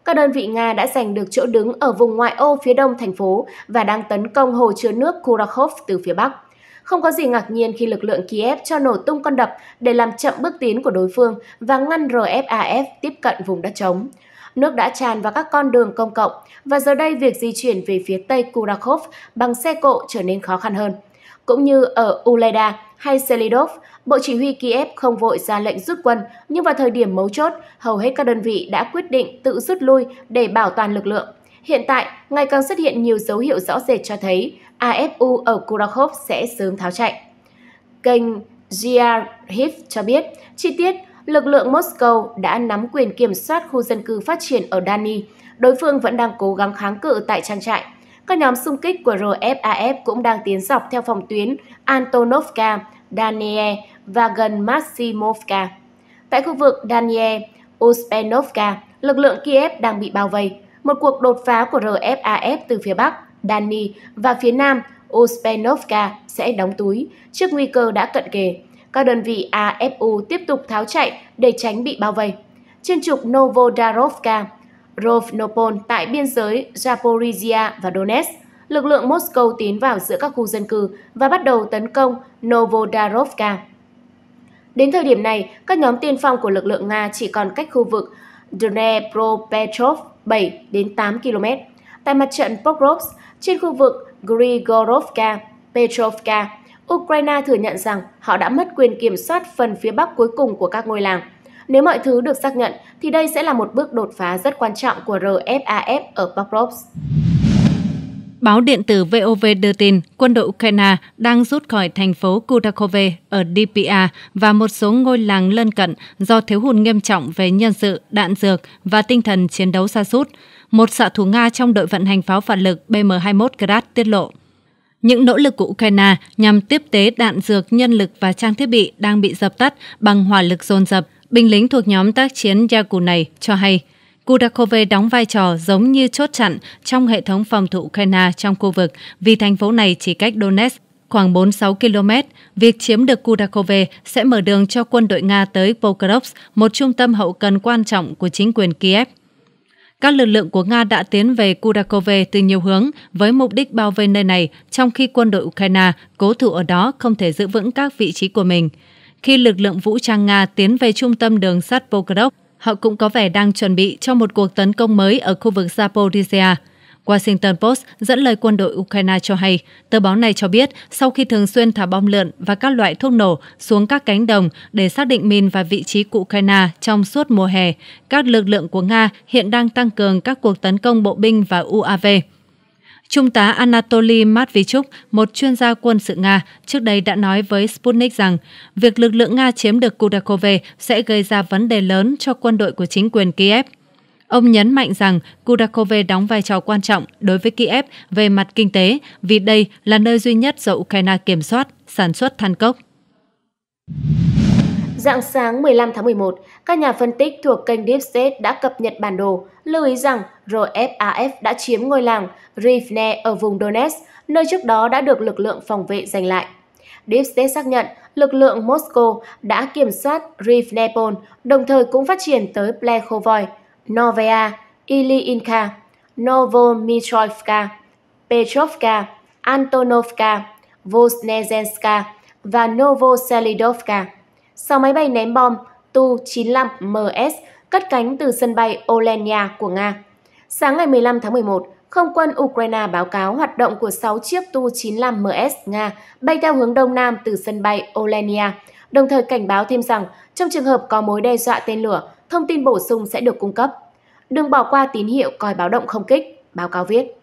Các đơn vị Nga đã giành được chỗ đứng ở vùng ngoại ô phía đông thành phố và đang tấn công hồ chứa nước Kurakhov từ phía bắc. Không có gì ngạc nhiên khi lực lượng Kiev cho nổ tung con đập để làm chậm bước tiến của đối phương và ngăn RFAF tiếp cận vùng đất trống. Nước đã tràn vào các con đường công cộng và giờ đây việc di chuyển về phía tây Kurakhov bằng xe cộ trở nên khó khăn hơn. Cũng như ở Uleda hay Selidov, Bộ Chỉ huy Kiev không vội ra lệnh rút quân, nhưng vào thời điểm mấu chốt, hầu hết các đơn vị đã quyết định tự rút lui để bảo toàn lực lượng. Hiện tại, ngày càng xuất hiện nhiều dấu hiệu rõ rệt cho thấy AFU ở Kurakhov sẽ sớm tháo chạy. Kênh Ziarhiv cho biết, chi tiết, lực lượng Moscow đã nắm quyền kiểm soát khu dân cư phát triển ở Dani. Đối phương vẫn đang cố gắng kháng cự tại trang trại. Các nhóm xung kích của RFAF cũng đang tiến dọc theo phòng tuyến Antonovka, Danie và gần Maximovka. Tại khu vực Danie, Uspenovka, lực lượng Kiev đang bị bao vây. Một cuộc đột phá của RFAF từ phía Bắc, Dani và phía Nam, Uspenovka sẽ đóng túi trước nguy cơ đã cận kề. Các đơn vị AFU tiếp tục tháo chạy để tránh bị bao vây. Trên trục Novodarovka, Rovnopol tại biên giới Zaporizhia và Donetsk, lực lượng Moscow tiến vào giữa các khu dân cư và bắt đầu tấn công Novodarovka. Đến thời điểm này, các nhóm tiên phong của lực lượng Nga chỉ còn cách khu vực Dnepropetrovsk 7 đến 8 km. Tại mặt trận Pokrovsk, trên khu vực Grigorovka, Petrovka, Ukraine thừa nhận rằng họ đã mất quyền kiểm soát phần phía bắc cuối cùng của các ngôi làng. Nếu mọi thứ được xác nhận, thì đây sẽ là một bước đột phá rất quan trọng của RFAF ở Pokrovsk. Báo điện tử VOV đưa tin quân đội Ukraine đang rút khỏi thành phố Kudakove ở DPA và một số ngôi làng lân cận do thiếu hụt nghiêm trọng về nhân sự, đạn dược và tinh thần chiến đấu xa sút một xạ thủ Nga trong đội vận hành pháo phản lực BM-21 Grad tiết lộ. Những nỗ lực của Ukraine nhằm tiếp tế đạn dược, nhân lực và trang thiết bị đang bị dập tắt bằng hỏa lực dồn dập. Binh lính thuộc nhóm tác chiến Yaku này cho hay Kudakove đóng vai trò giống như chốt chặn trong hệ thống phòng thủ Ukraine trong khu vực vì thành phố này chỉ cách Donetsk khoảng 46 km. Việc chiếm được Kudakove sẽ mở đường cho quân đội Nga tới Pokrovsk, một trung tâm hậu cần quan trọng của chính quyền Kiev. Các lực lượng của Nga đã tiến về Kudakove từ nhiều hướng với mục đích bao vây nơi này, trong khi quân đội Ukraine cố thủ ở đó không thể giữ vững các vị trí của mình. Khi lực lượng vũ trang Nga tiến về trung tâm đường sắt Pokrovsk, họ cũng có vẻ đang chuẩn bị cho một cuộc tấn công mới ở khu vực Zaporizhia. Washington Post dẫn lời quân đội Ukraine cho hay, tờ báo này cho biết sau khi thường xuyên thả bom lượn và các loại thuốc nổ xuống các cánh đồng để xác định min và vị trí của Ukraine trong suốt mùa hè, các lực lượng của Nga hiện đang tăng cường các cuộc tấn công bộ binh và UAV. Trung tá Anatoly Matvichuk, một chuyên gia quân sự Nga, trước đây đã nói với Sputnik rằng việc lực lượng Nga chiếm được Kudakove sẽ gây ra vấn đề lớn cho quân đội của chính quyền Kiev. Ông nhấn mạnh rằng Kudakove đóng vai trò quan trọng đối với Kiev về mặt kinh tế vì đây là nơi duy nhất do Ukraine kiểm soát, sản xuất than cốc. Dạng sáng 15 tháng 11, các nhà phân tích thuộc kênh Deep State đã cập nhật bản đồ, lưu ý rằng RFAF đã chiếm ngôi làng Rivne ở vùng Donetsk, nơi trước đó đã được lực lượng phòng vệ giành lại. Deep State xác nhận lực lượng Moscow đã kiểm soát Rivnepol, đồng thời cũng phát triển tới Plekhovoy, Novaya, Ilyinka, Novomitroivka, Petrovka, Antonovka, Voznesenska và Novoselidovka. Sau máy bay ném bom Tu-95MS cất cánh từ sân bay Olenia của Nga. Sáng ngày 15 tháng 11, không quân Ukraine báo cáo hoạt động của 6 chiếc Tu-95MS Nga bay theo hướng đông nam từ sân bay Olenia, đồng thời cảnh báo thêm rằng trong trường hợp có mối đe dọa tên lửa, thông tin bổ sung sẽ được cung cấp. Đừng bỏ qua tín hiệu còi báo động không kích, báo cáo viết.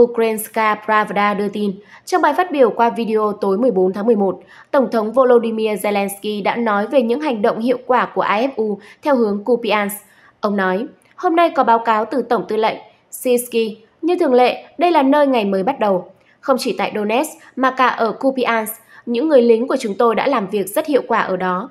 Ukrainska Pravda đưa tin, trong bài phát biểu qua video tối 14 tháng 11, Tổng thống Volodymyr Zelensky đã nói về những hành động hiệu quả của AFU theo hướng Kupiansk. Ông nói, hôm nay có báo cáo từ Tổng tư lệnh Sisky. Như thường lệ, đây là nơi ngày mới bắt đầu. Không chỉ tại Donetsk mà cả ở Kupiansk, những người lính của chúng tôi đã làm việc rất hiệu quả ở đó.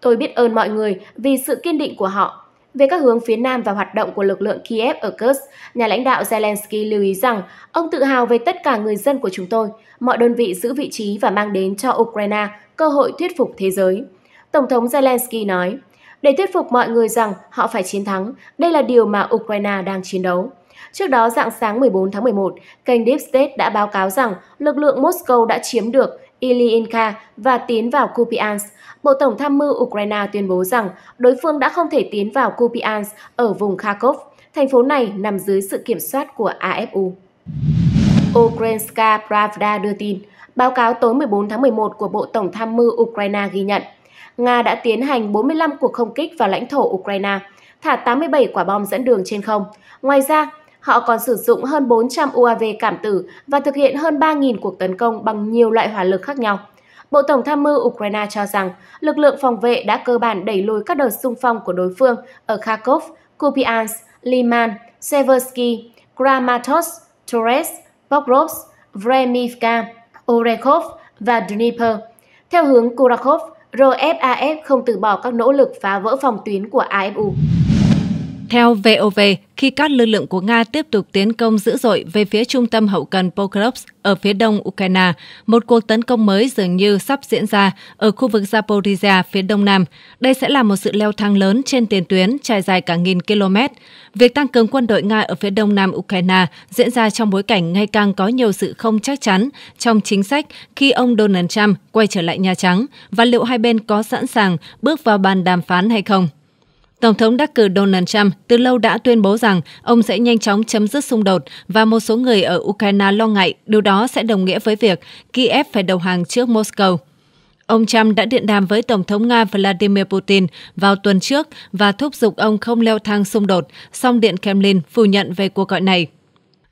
Tôi biết ơn mọi người vì sự kiên định của họ. Về các hướng phía Nam và hoạt động của lực lượng Kiev ở Kursk, nhà lãnh đạo Zelensky lưu ý rằng ông tự hào về tất cả người dân của chúng tôi, mọi đơn vị giữ vị trí và mang đến cho Ukraine cơ hội thuyết phục thế giới. Tổng thống Zelensky nói, để thuyết phục mọi người rằng họ phải chiến thắng, đây là điều mà Ukraine đang chiến đấu. Trước đó, dạng sáng 14 tháng 11, kênh Deep State đã báo cáo rằng lực lượng Moscow đã chiếm được Ilyinka và tiến vào Kupiansk, Bộ Tổng tham mưu Ukraine tuyên bố rằng đối phương đã không thể tiến vào Kupiansk ở vùng Kharkov. Thành phố này nằm dưới sự kiểm soát của AFU. Ukrainska Pravda đưa tin, báo cáo tối 14 tháng 11 của Bộ Tổng tham mưu Ukraine ghi nhận, Nga đã tiến hành 45 cuộc không kích vào lãnh thổ Ukraine, thả 87 quả bom dẫn đường trên không. Ngoài ra, họ còn sử dụng hơn 400 UAV cảm tử và thực hiện hơn 3.000 cuộc tấn công bằng nhiều loại hỏa lực khác nhau. Bộ Tổng tham mưu Ukraine cho rằng lực lượng phòng vệ đã cơ bản đẩy lùi các đợt xung phong của đối phương ở Kharkov, Kupiansk, Liman, Seversky, Kramatorsk, Torres, Pokrovsk, Vremivka, Orekhov và Dnipro. Theo hướng Kurakov, RFAF không từ bỏ các nỗ lực phá vỡ phòng tuyến của AFU. Theo VOV, khi các lực lượng của Nga tiếp tục tiến công dữ dội về phía trung tâm hậu cần Pokrovsk ở phía đông Ukraine, một cuộc tấn công mới dường như sắp diễn ra ở khu vực Zaporizhia phía đông nam. Đây sẽ là một sự leo thang lớn trên tiền tuyến trải dài cả nghìn km. Việc tăng cường quân đội Nga ở phía đông nam Ukraine diễn ra trong bối cảnh ngày càng có nhiều sự không chắc chắn trong chính sách khi ông Donald Trump quay trở lại Nhà Trắng và liệu hai bên có sẵn sàng bước vào bàn đàm phán hay không. Tổng thống đắc cử Donald Trump từ lâu đã tuyên bố rằng ông sẽ nhanh chóng chấm dứt xung đột và một số người ở Ukraine lo ngại điều đó sẽ đồng nghĩa với việc Kiev phải đầu hàng trước Moscow. Ông Trump đã điện đàm với Tổng thống Nga Vladimir Putin vào tuần trước và thúc giục ông không leo thang xung đột, song Điện Kremlin phủ nhận về cuộc gọi này.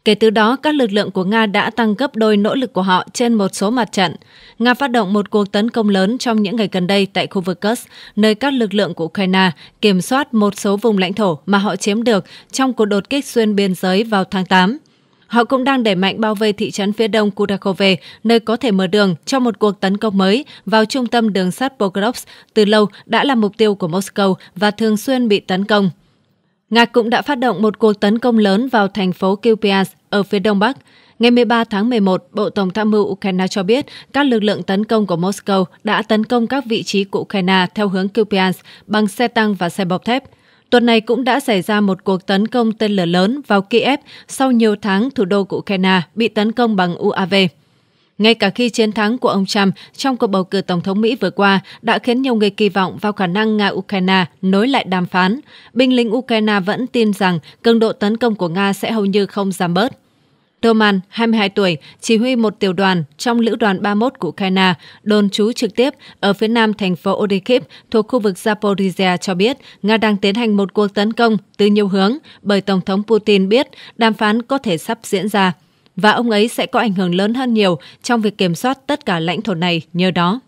Kể từ đó, các lực lượng của Nga đã tăng gấp đôi nỗ lực của họ trên một số mặt trận. Nga phát động một cuộc tấn công lớn trong những ngày gần đây tại khu vực Kursk, nơi các lực lượng của Ukraine kiểm soát một số vùng lãnh thổ mà họ chiếm được trong cuộc đột kích xuyên biên giới vào tháng 8. Họ cũng đang đẩy mạnh bao vây thị trấn phía đông Kudakove, nơi có thể mở đường cho một cuộc tấn công mới vào trung tâm đường sắt Pokrovsk từ lâu đã là mục tiêu của Moscow và thường xuyên bị tấn công. Nga cũng đã phát động một cuộc tấn công lớn vào thành phố Kupiansk ở phía đông bắc. Ngày 13 tháng 11, Bộ Tổng tham mưu Ukraine cho biết các lực lượng tấn công của Moscow đã tấn công các vị trí của Ukraine theo hướng Kupiansk bằng xe tăng và xe bọc thép. Tuần này cũng đã xảy ra một cuộc tấn công tên lửa lớn vào Kiev sau nhiều tháng thủ đô của Ukraine bị tấn công bằng UAV. Ngay cả khi chiến thắng của ông Trump trong cuộc bầu cử Tổng thống Mỹ vừa qua đã khiến nhiều người kỳ vọng vào khả năng Nga-Ukraine nối lại đàm phán, binh lính Ukraine vẫn tin rằng cường độ tấn công của Nga sẽ hầu như không giảm bớt. Roman, 22 tuổi, chỉ huy một tiểu đoàn trong lữ đoàn 31 của Ukraine, đồn trú trực tiếp ở phía nam thành phố Odekhiv thuộc khu vực Zaporizhia cho biết Nga đang tiến hành một cuộc tấn công từ nhiều hướng bởi Tổng thống Putin biết đàm phán có thể sắp diễn ra và ông ấy sẽ có ảnh hưởng lớn hơn nhiều trong việc kiểm soát tất cả lãnh thổ này nhờ đó.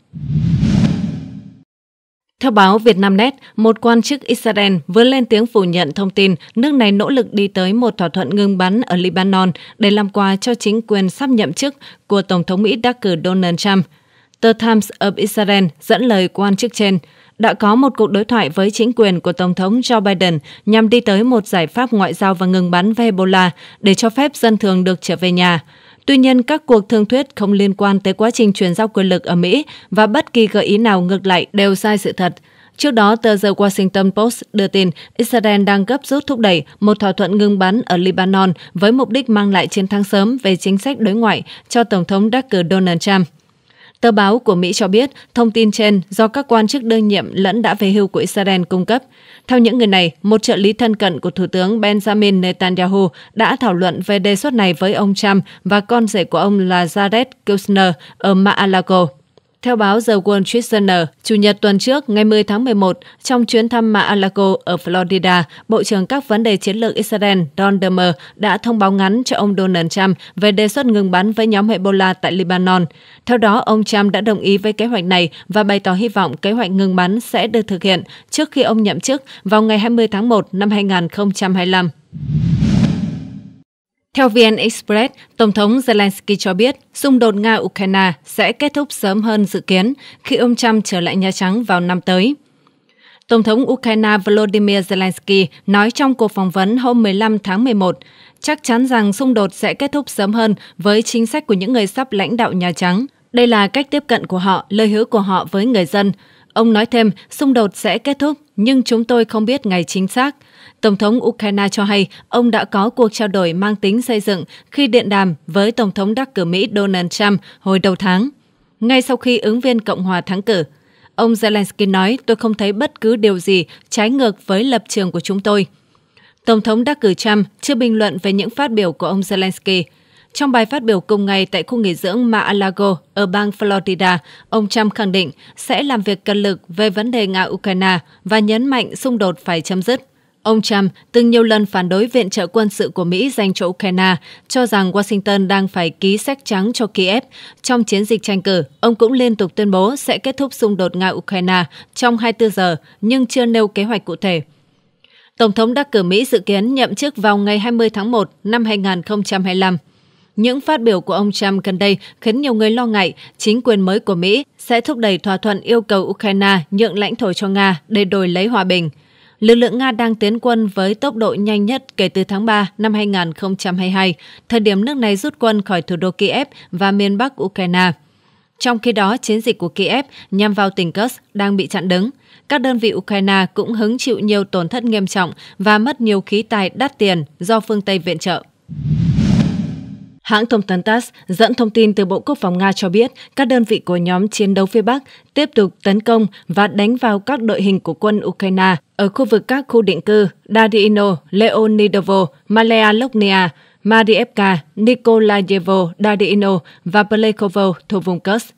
Theo báo Vietnamnet, một quan chức Israel vừa lên tiếng phủ nhận thông tin nước này nỗ lực đi tới một thỏa thuận ngừng bắn ở Lebanon để làm quà cho chính quyền sắp nhậm chức của Tổng thống Mỹ đắc cử Donald Trump. Tờ Times of Israel dẫn lời quan chức trên, đã có một cuộc đối thoại với chính quyền của Tổng thống Joe Biden nhằm đi tới một giải pháp ngoại giao và ngừng bắn với Ebola để cho phép dân thường được trở về nhà. Tuy nhiên, các cuộc thương thuyết không liên quan tới quá trình chuyển giao quyền lực ở Mỹ và bất kỳ gợi ý nào ngược lại đều sai sự thật. Trước đó, tờ The Washington Post đưa tin Israel đang gấp rút thúc đẩy một thỏa thuận ngừng bắn ở Lebanon với mục đích mang lại chiến thắng sớm về chính sách đối ngoại cho Tổng thống đắc cử Donald Trump. Tờ báo của Mỹ cho biết thông tin trên do các quan chức đương nhiệm lẫn đã về hưu của Israel cung cấp. Theo những người này, một trợ lý thân cận của Thủ tướng Benjamin Netanyahu đã thảo luận về đề xuất này với ông Trump và con rể của ông là Jared Kushner ở Mar-a-Lago. Theo báo The Wall Street Journal, Chủ nhật tuần trước, ngày 10 tháng 11, trong chuyến thăm Mar-a-Lago ở Florida, Bộ trưởng các vấn đề chiến lược Israel Don Dermer đã thông báo ngắn cho ông Donald Trump về đề xuất ngừng bắn với nhóm Hezbollah tại Lebanon. Theo đó, ông Trump đã đồng ý với kế hoạch này và bày tỏ hy vọng kế hoạch ngừng bắn sẽ được thực hiện trước khi ông nhậm chức vào ngày 20 tháng 1 năm 2025. Theo VN Express, Tổng thống Zelensky cho biết xung đột Nga-Ukraine sẽ kết thúc sớm hơn dự kiến khi ông Trump trở lại Nhà Trắng vào năm tới. Tổng thống Ukraine Volodymyr Zelensky nói trong cuộc phỏng vấn hôm 15 tháng 11, chắc chắn rằng xung đột sẽ kết thúc sớm hơn với chính sách của những người sắp lãnh đạo Nhà Trắng. Đây là cách tiếp cận của họ, lời hứa của họ với người dân. Ông nói thêm, xung đột sẽ kết thúc, nhưng chúng tôi không biết ngày chính xác. Tổng thống Ukraine cho hay ông đã có cuộc trao đổi mang tính xây dựng khi điện đàm với Tổng thống đắc cử Mỹ Donald Trump hồi đầu tháng. Ngay sau khi ứng viên Cộng hòa thắng cử, ông Zelensky nói tôi không thấy bất cứ điều gì trái ngược với lập trường của chúng tôi. Tổng thống đắc cử Trump chưa bình luận về những phát biểu của ông Zelensky. Trong bài phát biểu cùng ngày tại khu nghỉ dưỡng Mar-a-Lago ở bang Florida, ông Trump khẳng định sẽ làm việc cân lực về vấn đề Nga-Ukraine và nhấn mạnh xung đột phải chấm dứt. Ông Trump từng nhiều lần phản đối viện trợ quân sự của Mỹ dành cho Ukraine, cho rằng Washington đang phải ký sách trắng cho Kiev. Trong chiến dịch tranh cử, ông cũng liên tục tuyên bố sẽ kết thúc xung đột Nga-Ukraine trong 24 giờ, nhưng chưa nêu kế hoạch cụ thể. Tổng thống đắc cử Mỹ dự kiến nhậm chức vào ngày 20 tháng 1 năm 2025. Những phát biểu của ông Trump gần đây khiến nhiều người lo ngại chính quyền mới của Mỹ sẽ thúc đẩy thỏa thuận yêu cầu Ukraine nhượng lãnh thổ cho Nga để đổi lấy hòa bình lực lượng Nga đang tiến quân với tốc độ nhanh nhất kể từ tháng 3 năm 2022, thời điểm nước này rút quân khỏi thủ đô Kiev và miền Bắc Ukraine. Trong khi đó, chiến dịch của Kiev nhằm vào tỉnh Kursk đang bị chặn đứng. Các đơn vị Ukraine cũng hứng chịu nhiều tổn thất nghiêm trọng và mất nhiều khí tài đắt tiền do phương Tây viện trợ. Hãng thông tấn TASS dẫn thông tin từ Bộ Quốc phòng Nga cho biết các đơn vị của nhóm chiến đấu phía Bắc tiếp tục tấn công và đánh vào các đội hình của quân Ukraine ở khu vực các khu định cư Dadiino, Leonidovo, Malaya Loknia, Marievka, Nikolayevo, Dadiino và Plekovo thuộc vùng Kursk.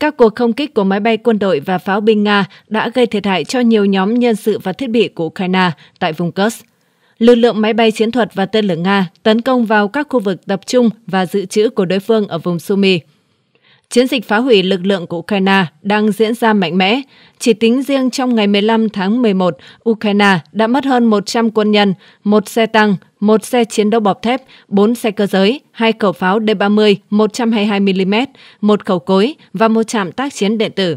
Các cuộc không kích của máy bay quân đội và pháo binh Nga đã gây thiệt hại cho nhiều nhóm nhân sự và thiết bị của Ukraine tại vùng Kursk lực lượng máy bay chiến thuật và tên lửa Nga tấn công vào các khu vực tập trung và dự trữ của đối phương ở vùng Sumy. Chiến dịch phá hủy lực lượng của Ukraine đang diễn ra mạnh mẽ. Chỉ tính riêng trong ngày 15 tháng 11, Ukraine đã mất hơn 100 quân nhân, một xe tăng, một xe chiến đấu bọc thép, 4 xe cơ giới, hai khẩu pháo D-30 122mm, một khẩu cối và một trạm tác chiến điện tử.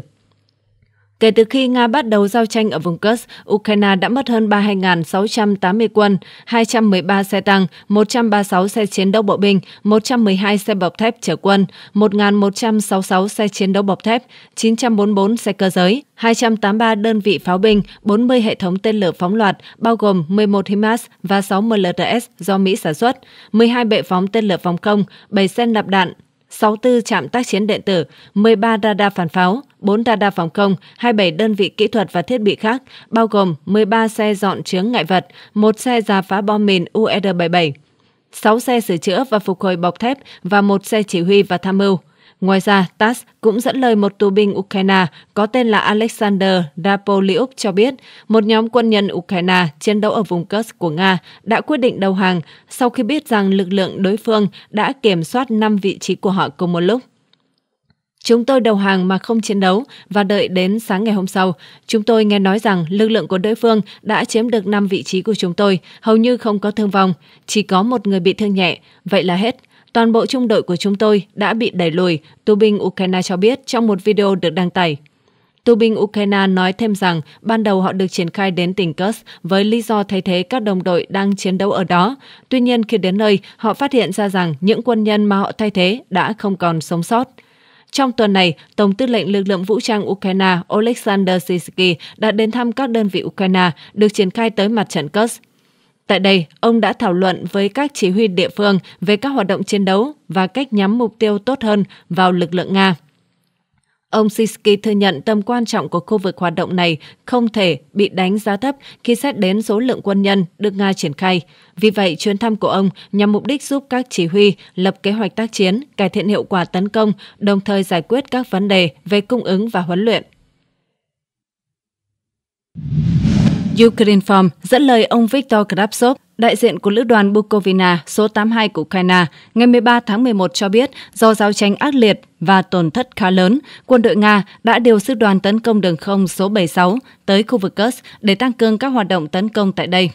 Kể từ khi Nga bắt đầu giao tranh ở vùng Kursk, Ukraine đã mất hơn 32.680 quân, 213 xe tăng, 136 xe chiến đấu bộ binh, 112 xe bọc thép chở quân, 1.166 xe chiến đấu bọc thép, 944 xe cơ giới, 283 đơn vị pháo binh, 40 hệ thống tên lửa phóng loạt, bao gồm 11 HIMARS và 6 MLRS do Mỹ sản xuất, 12 bệ phóng tên lửa phòng không, 7 xe nạp đạn, 64 trạm tác chiến điện tử, 13 radar phản pháo, 4 radar phòng không, 27 đơn vị kỹ thuật và thiết bị khác, bao gồm 13 xe dọn chướng ngại vật, một xe giả phá bom mìn UR-77, 6 xe sửa chữa và phục hồi bọc thép và một xe chỉ huy và tham mưu. Ngoài ra, TASS cũng dẫn lời một tù binh Ukraine có tên là Alexander Rapoliuk cho biết một nhóm quân nhân Ukraine chiến đấu ở vùng Kursk của Nga đã quyết định đầu hàng sau khi biết rằng lực lượng đối phương đã kiểm soát 5 vị trí của họ cùng một lúc. Chúng tôi đầu hàng mà không chiến đấu và đợi đến sáng ngày hôm sau. Chúng tôi nghe nói rằng lực lượng của đối phương đã chiếm được 5 vị trí của chúng tôi, hầu như không có thương vong, chỉ có một người bị thương nhẹ. Vậy là hết. Toàn bộ trung đội của chúng tôi đã bị đẩy lùi, tù binh Ukraine cho biết trong một video được đăng tải. Tù binh Ukraine nói thêm rằng ban đầu họ được triển khai đến tỉnh Kursk với lý do thay thế các đồng đội đang chiến đấu ở đó. Tuy nhiên khi đến nơi, họ phát hiện ra rằng những quân nhân mà họ thay thế đã không còn sống sót. Trong tuần này, Tổng tư lệnh lực lượng vũ trang Ukraine Oleksandr Sisky đã đến thăm các đơn vị Ukraine được triển khai tới mặt trận Kursk. Tại đây, ông đã thảo luận với các chỉ huy địa phương về các hoạt động chiến đấu và cách nhắm mục tiêu tốt hơn vào lực lượng Nga. Ông Sisky thừa nhận tầm quan trọng của khu vực hoạt động này không thể bị đánh giá thấp khi xét đến số lượng quân nhân được Nga triển khai. Vì vậy, chuyến thăm của ông nhằm mục đích giúp các chỉ huy lập kế hoạch tác chiến, cải thiện hiệu quả tấn công, đồng thời giải quyết các vấn đề về cung ứng và huấn luyện. Ukraine Farm dẫn lời ông Viktor Krapsov, đại diện của lữ đoàn Bukovina số 82 của Ukraine, ngày 13 tháng 11 cho biết do giao tranh ác liệt và tổn thất khá lớn, quân đội Nga đã điều sư đoàn tấn công đường không số 76 tới khu vực Kursk để tăng cường các hoạt động tấn công tại đây.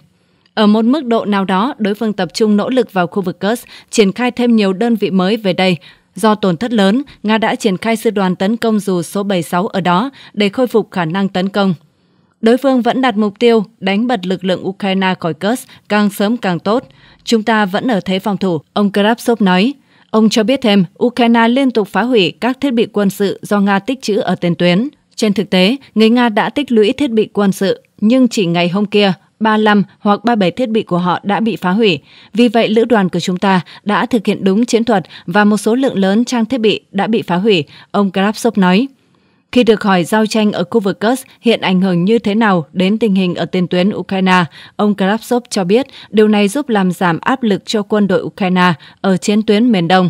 Ở một mức độ nào đó, đối phương tập trung nỗ lực vào khu vực Kursk, triển khai thêm nhiều đơn vị mới về đây. Do tổn thất lớn, Nga đã triển khai sư đoàn tấn công dù số 76 ở đó để khôi phục khả năng tấn công. Đối phương vẫn đặt mục tiêu đánh bật lực lượng Ukraine khỏi Kursk càng sớm càng tốt. Chúng ta vẫn ở thế phòng thủ, ông Krapsov nói. Ông cho biết thêm, Ukraine liên tục phá hủy các thiết bị quân sự do Nga tích trữ ở tiền tuyến. Trên thực tế, người Nga đã tích lũy thiết bị quân sự, nhưng chỉ ngày hôm kia, 35 hoặc 37 thiết bị của họ đã bị phá hủy. Vì vậy, lữ đoàn của chúng ta đã thực hiện đúng chiến thuật và một số lượng lớn trang thiết bị đã bị phá hủy, ông Krapsov nói. Khi được hỏi giao tranh ở khu vực Kursk hiện ảnh hưởng như thế nào đến tình hình ở tiền tuyến Ukraine, ông Krapsov cho biết điều này giúp làm giảm áp lực cho quân đội Ukraine ở chiến tuyến miền Đông.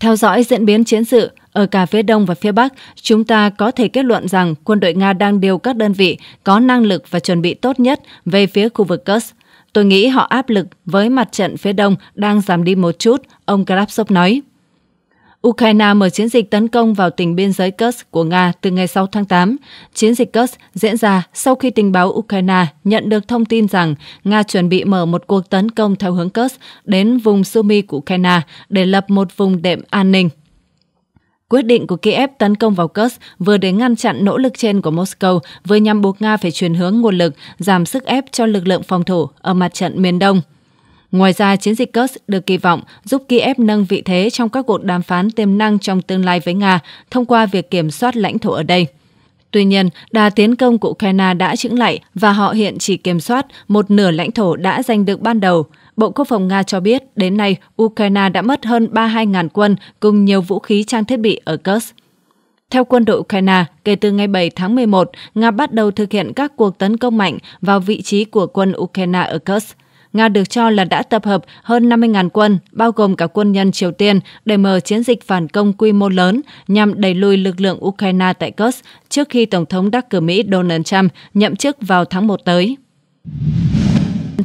Theo dõi diễn biến chiến sự ở cả phía Đông và phía Bắc, chúng ta có thể kết luận rằng quân đội Nga đang điều các đơn vị có năng lực và chuẩn bị tốt nhất về phía khu vực Kursk. Tôi nghĩ họ áp lực với mặt trận phía Đông đang giảm đi một chút, ông Krapsov nói. Ukraine mở chiến dịch tấn công vào tỉnh biên giới Kursk của Nga từ ngày 6 tháng 8. Chiến dịch Kursk diễn ra sau khi tình báo Ukraine nhận được thông tin rằng Nga chuẩn bị mở một cuộc tấn công theo hướng Kursk đến vùng Sumy của Ukraine để lập một vùng đệm an ninh. Quyết định của Kiev tấn công vào Kursk vừa để ngăn chặn nỗ lực trên của Moscow, vừa nhằm buộc Nga phải chuyển hướng nguồn lực, giảm sức ép cho lực lượng phòng thủ ở mặt trận miền Đông. Ngoài ra, chiến dịch Kursk được kỳ vọng giúp Kiev nâng vị thế trong các cuộc đàm phán tiềm năng trong tương lai với Nga thông qua việc kiểm soát lãnh thổ ở đây. Tuy nhiên, đà tiến công của Ukraine đã chững lại và họ hiện chỉ kiểm soát một nửa lãnh thổ đã giành được ban đầu. Bộ Quốc phòng Nga cho biết đến nay Ukraine đã mất hơn 32.000 quân cùng nhiều vũ khí trang thiết bị ở Kursk. Theo quân đội Ukraine, kể từ ngày 7 tháng 11, Nga bắt đầu thực hiện các cuộc tấn công mạnh vào vị trí của quân Ukraine ở Kursk. Nga được cho là đã tập hợp hơn 50.000 quân, bao gồm cả quân nhân Triều Tiên, để mở chiến dịch phản công quy mô lớn nhằm đẩy lùi lực lượng Ukraine tại Kursk trước khi Tổng thống đắc cử Mỹ Donald Trump nhậm chức vào tháng 1 tới.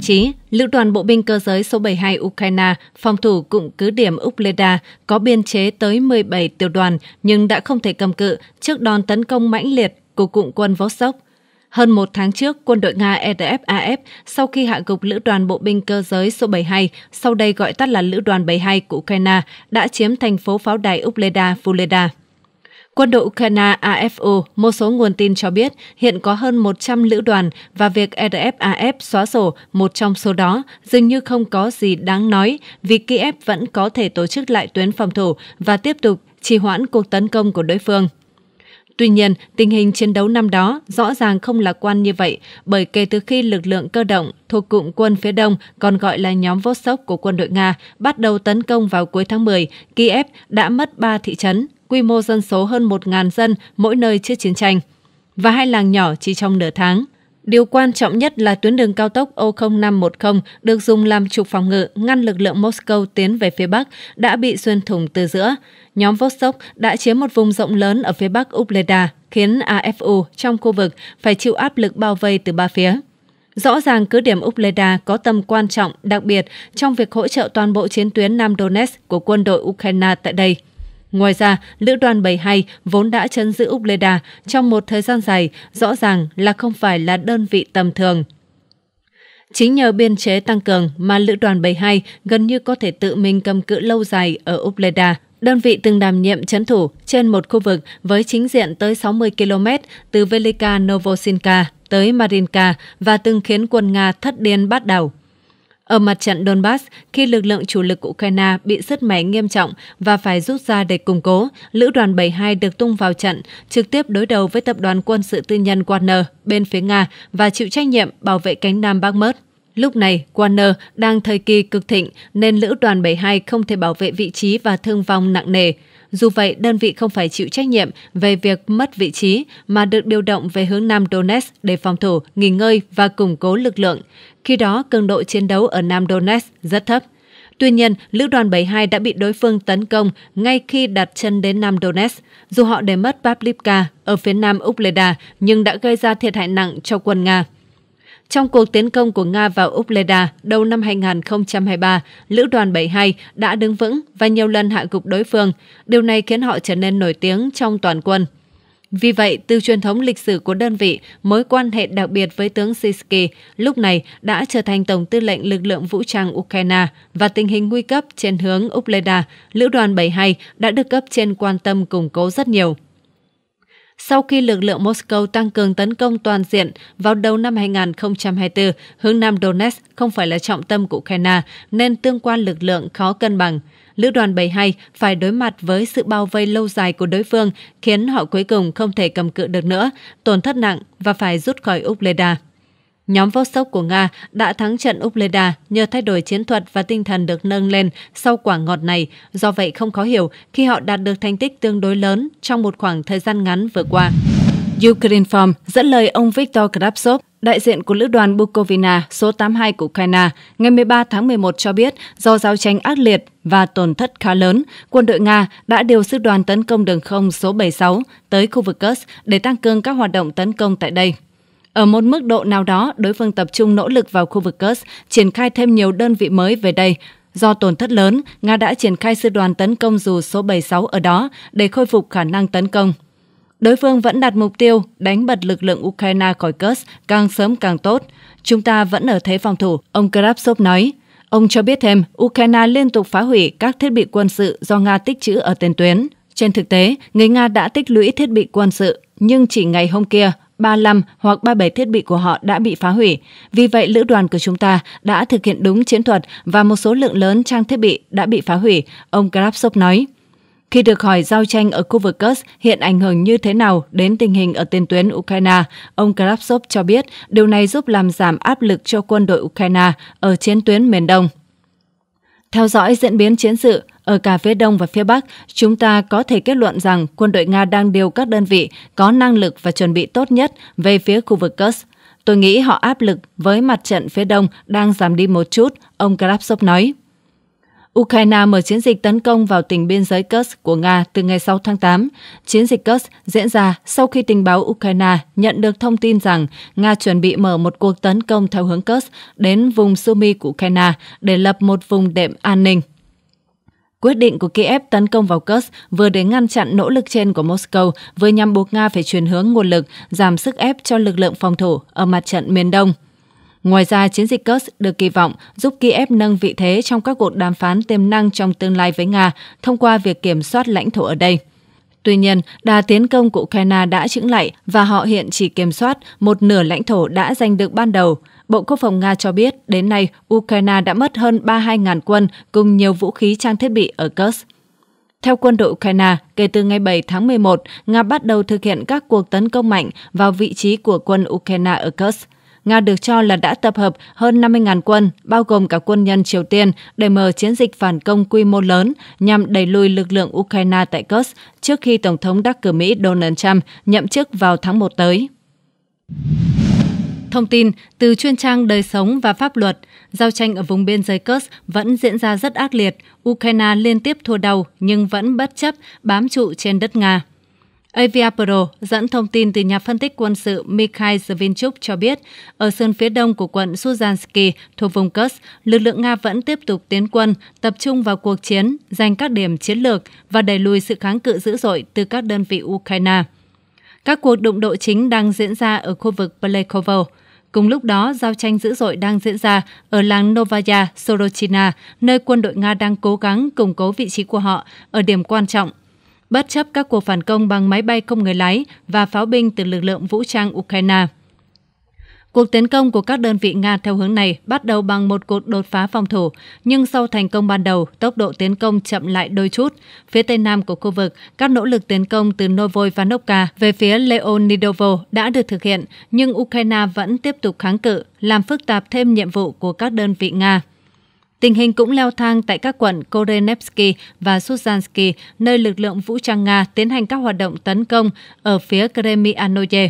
Chí, Lữ đoàn Bộ binh cơ giới số 72 Ukraine phòng thủ cụm cứ điểm Upleda có biên chế tới 17 tiểu đoàn nhưng đã không thể cầm cự trước đòn tấn công mãnh liệt của cụm quân Vostok – hơn một tháng trước, quân đội Nga RFAF sau khi hạ gục lữ đoàn bộ binh cơ giới số 72, sau đây gọi tắt là lữ đoàn 72 của Ukraine, đã chiếm thành phố pháo đài Upleda, Vuleda. Quân đội Ukraine AFU, một số nguồn tin cho biết hiện có hơn 100 lữ đoàn và việc RFAF xóa sổ một trong số đó dường như không có gì đáng nói vì Kiev vẫn có thể tổ chức lại tuyến phòng thủ và tiếp tục trì hoãn cuộc tấn công của đối phương. Tuy nhiên, tình hình chiến đấu năm đó rõ ràng không lạc quan như vậy, bởi kể từ khi lực lượng cơ động thuộc cụm quân phía đông, còn gọi là nhóm Vostok của quân đội Nga, bắt đầu tấn công vào cuối tháng 10, Kiev đã mất 3 thị trấn, quy mô dân số hơn 1.000 dân mỗi nơi trước chiến tranh, và hai làng nhỏ chỉ trong nửa tháng. Điều quan trọng nhất là tuyến đường cao tốc O0510 được dùng làm trục phòng ngự ngăn lực lượng Moscow tiến về phía Bắc đã bị xuyên thủng từ giữa. Nhóm Vostok đã chiếm một vùng rộng lớn ở phía Bắc Ubleda, khiến AFU trong khu vực phải chịu áp lực bao vây từ ba phía. Rõ ràng cứ điểm Ubleda có tầm quan trọng đặc biệt trong việc hỗ trợ toàn bộ chiến tuyến Nam Donetsk của quân đội Ukraine tại đây. Ngoài ra, lữ đoàn 72 vốn đã chấn giữ Ubleda trong một thời gian dài, rõ ràng là không phải là đơn vị tầm thường. Chính nhờ biên chế tăng cường mà lữ đoàn 72 gần như có thể tự mình cầm cự lâu dài ở Ubleda. Đơn vị từng đảm nhiệm chấn thủ trên một khu vực với chính diện tới 60 km từ Velika Novosinka tới Marinka và từng khiến quân Nga thất điên bát đảo. Ở mặt trận Donbass, khi lực lượng chủ lực của Ukraine bị sứt mẻ nghiêm trọng và phải rút ra để củng cố, Lữ đoàn 72 được tung vào trận, trực tiếp đối đầu với tập đoàn quân sự tư nhân Wagner bên phía Nga và chịu trách nhiệm bảo vệ cánh Nam Bakhmut. Lúc này, Warner đang thời kỳ cực thịnh nên lữ đoàn 72 không thể bảo vệ vị trí và thương vong nặng nề. Dù vậy, đơn vị không phải chịu trách nhiệm về việc mất vị trí mà được điều động về hướng Nam Donetsk để phòng thủ, nghỉ ngơi và củng cố lực lượng. Khi đó, cường độ chiến đấu ở Nam Donetsk rất thấp. Tuy nhiên, lữ đoàn 72 đã bị đối phương tấn công ngay khi đặt chân đến Nam Donetsk. Dù họ để mất Pavlivka ở phía nam Ukleda, nhưng đã gây ra thiệt hại nặng cho quân Nga. Trong cuộc tiến công của Nga vào Ukleda đầu năm 2023, Lữ đoàn 72 đã đứng vững và nhiều lần hạ gục đối phương. Điều này khiến họ trở nên nổi tiếng trong toàn quân. Vì vậy, từ truyền thống lịch sử của đơn vị, mối quan hệ đặc biệt với tướng Sisky lúc này đã trở thành tổng tư lệnh lực lượng vũ trang Ukraine và tình hình nguy cấp trên hướng Ukleda, Lữ đoàn 72 đã được cấp trên quan tâm củng cố rất nhiều. Sau khi lực lượng Moscow tăng cường tấn công toàn diện vào đầu năm 2024, hướng Nam Donetsk không phải là trọng tâm của Ukraine nên tương quan lực lượng khó cân bằng. Lữ đoàn 72 phải đối mặt với sự bao vây lâu dài của đối phương khiến họ cuối cùng không thể cầm cự được nữa, tổn thất nặng và phải rút khỏi Ukleda. Nhóm Vostok của Nga đã thắng trận Upleda nhờ thay đổi chiến thuật và tinh thần được nâng lên sau quả ngọt này, do vậy không khó hiểu khi họ đạt được thành tích tương đối lớn trong một khoảng thời gian ngắn vừa qua. Ukraine Farm dẫn lời ông Viktor Krapsov, đại diện của lữ đoàn Bukovina số 82 của Ukraine, ngày 13 tháng 11 cho biết do giao tranh ác liệt và tổn thất khá lớn, quân đội Nga đã điều sư đoàn tấn công đường không số 76 tới khu vực Kursk để tăng cường các hoạt động tấn công tại đây. Ở một mức độ nào đó, đối phương tập trung nỗ lực vào khu vực Kursk, triển khai thêm nhiều đơn vị mới về đây. Do tổn thất lớn, Nga đã triển khai sư đoàn tấn công dù số 76 ở đó để khôi phục khả năng tấn công. Đối phương vẫn đặt mục tiêu đánh bật lực lượng Ukraine khỏi Kursk càng sớm càng tốt. Chúng ta vẫn ở thế phòng thủ, ông Krapsov nói. Ông cho biết thêm, Ukraine liên tục phá hủy các thiết bị quân sự do Nga tích trữ ở tiền tuyến. Trên thực tế, người Nga đã tích lũy thiết bị quân sự, nhưng chỉ ngày hôm kia, 35 hoặc 37 thiết bị của họ đã bị phá hủy. Vì vậy, lữ đoàn của chúng ta đã thực hiện đúng chiến thuật và một số lượng lớn trang thiết bị đã bị phá hủy, ông Krapsov nói. Khi được hỏi giao tranh ở khu vực Kursk hiện ảnh hưởng như thế nào đến tình hình ở tiền tuyến Ukraine, ông Krapsov cho biết điều này giúp làm giảm áp lực cho quân đội Ukraine ở chiến tuyến miền Đông. Theo dõi diễn biến chiến sự, ở cả phía Đông và phía Bắc, chúng ta có thể kết luận rằng quân đội Nga đang điều các đơn vị có năng lực và chuẩn bị tốt nhất về phía khu vực Kursk. Tôi nghĩ họ áp lực với mặt trận phía Đông đang giảm đi một chút, ông Krapsov nói. Ukraine mở chiến dịch tấn công vào tỉnh biên giới Kursk của Nga từ ngày 6 tháng 8. Chiến dịch Kursk diễn ra sau khi tình báo Ukraine nhận được thông tin rằng Nga chuẩn bị mở một cuộc tấn công theo hướng Kursk đến vùng Sumy của Ukraine để lập một vùng đệm an ninh. Quyết định của Kiev tấn công vào Kursk vừa để ngăn chặn nỗ lực trên của Moscow, vừa nhằm buộc Nga phải chuyển hướng nguồn lực, giảm sức ép cho lực lượng phòng thủ ở mặt trận miền Đông. Ngoài ra, chiến dịch Kursk được kỳ vọng giúp Kiev nâng vị thế trong các cuộc đàm phán tiềm năng trong tương lai với Nga thông qua việc kiểm soát lãnh thổ ở đây. Tuy nhiên, đà tiến công của Ukraine đã chững lại và họ hiện chỉ kiểm soát một nửa lãnh thổ đã giành được ban đầu. Bộ Quốc phòng Nga cho biết đến nay Ukraine đã mất hơn 32.000 quân cùng nhiều vũ khí trang thiết bị ở Kursk. Theo quân đội Ukraine, kể từ ngày 7 tháng 11, Nga bắt đầu thực hiện các cuộc tấn công mạnh vào vị trí của quân Ukraine ở Kursk. Nga được cho là đã tập hợp hơn 50.000 quân, bao gồm cả quân nhân Triều Tiên, để mở chiến dịch phản công quy mô lớn nhằm đẩy lùi lực lượng Ukraine tại Kursk trước khi Tổng thống đắc cử Mỹ Donald Trump nhậm chức vào tháng 1 tới. Thông tin từ chuyên trang Đời sống và Pháp luật, giao tranh ở vùng biên giới Kursk vẫn diễn ra rất ác liệt. Ukraine liên tiếp thua đầu nhưng vẫn bất chấp bám trụ trên đất Nga. Aviapro dẫn thông tin từ nhà phân tích quân sự Mikhail Zvinchuk cho biết, ở sơn phía đông của quận Suzansky thuộc vùng Kursk, lực lượng Nga vẫn tiếp tục tiến quân, tập trung vào cuộc chiến, giành các điểm chiến lược và đẩy lùi sự kháng cự dữ dội từ các đơn vị Ukraine. Các cuộc đụng độ chính đang diễn ra ở khu vực Plekovo. Cùng lúc đó, giao tranh dữ dội đang diễn ra ở làng Novaya Sorochina, nơi quân đội Nga đang cố gắng củng cố vị trí của họ ở điểm quan trọng bất chấp các cuộc phản công bằng máy bay không người lái và pháo binh từ lực lượng vũ trang Ukraine. Cuộc tấn công của các đơn vị Nga theo hướng này bắt đầu bằng một cuộc đột phá phòng thủ, nhưng sau thành công ban đầu, tốc độ tiến công chậm lại đôi chút. Phía tây nam của khu vực, các nỗ lực tiến công từ Novoy và Novka về phía Leonidovo đã được thực hiện, nhưng Ukraine vẫn tiếp tục kháng cự, làm phức tạp thêm nhiệm vụ của các đơn vị Nga. Tình hình cũng leo thang tại các quận Korenevsky và Suzansky, nơi lực lượng vũ trang Nga tiến hành các hoạt động tấn công ở phía Kremianoye.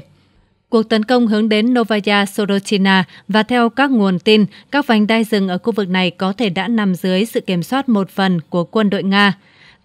Cuộc tấn công hướng đến Novaya Sorochina và theo các nguồn tin, các vành đai rừng ở khu vực này có thể đã nằm dưới sự kiểm soát một phần của quân đội Nga.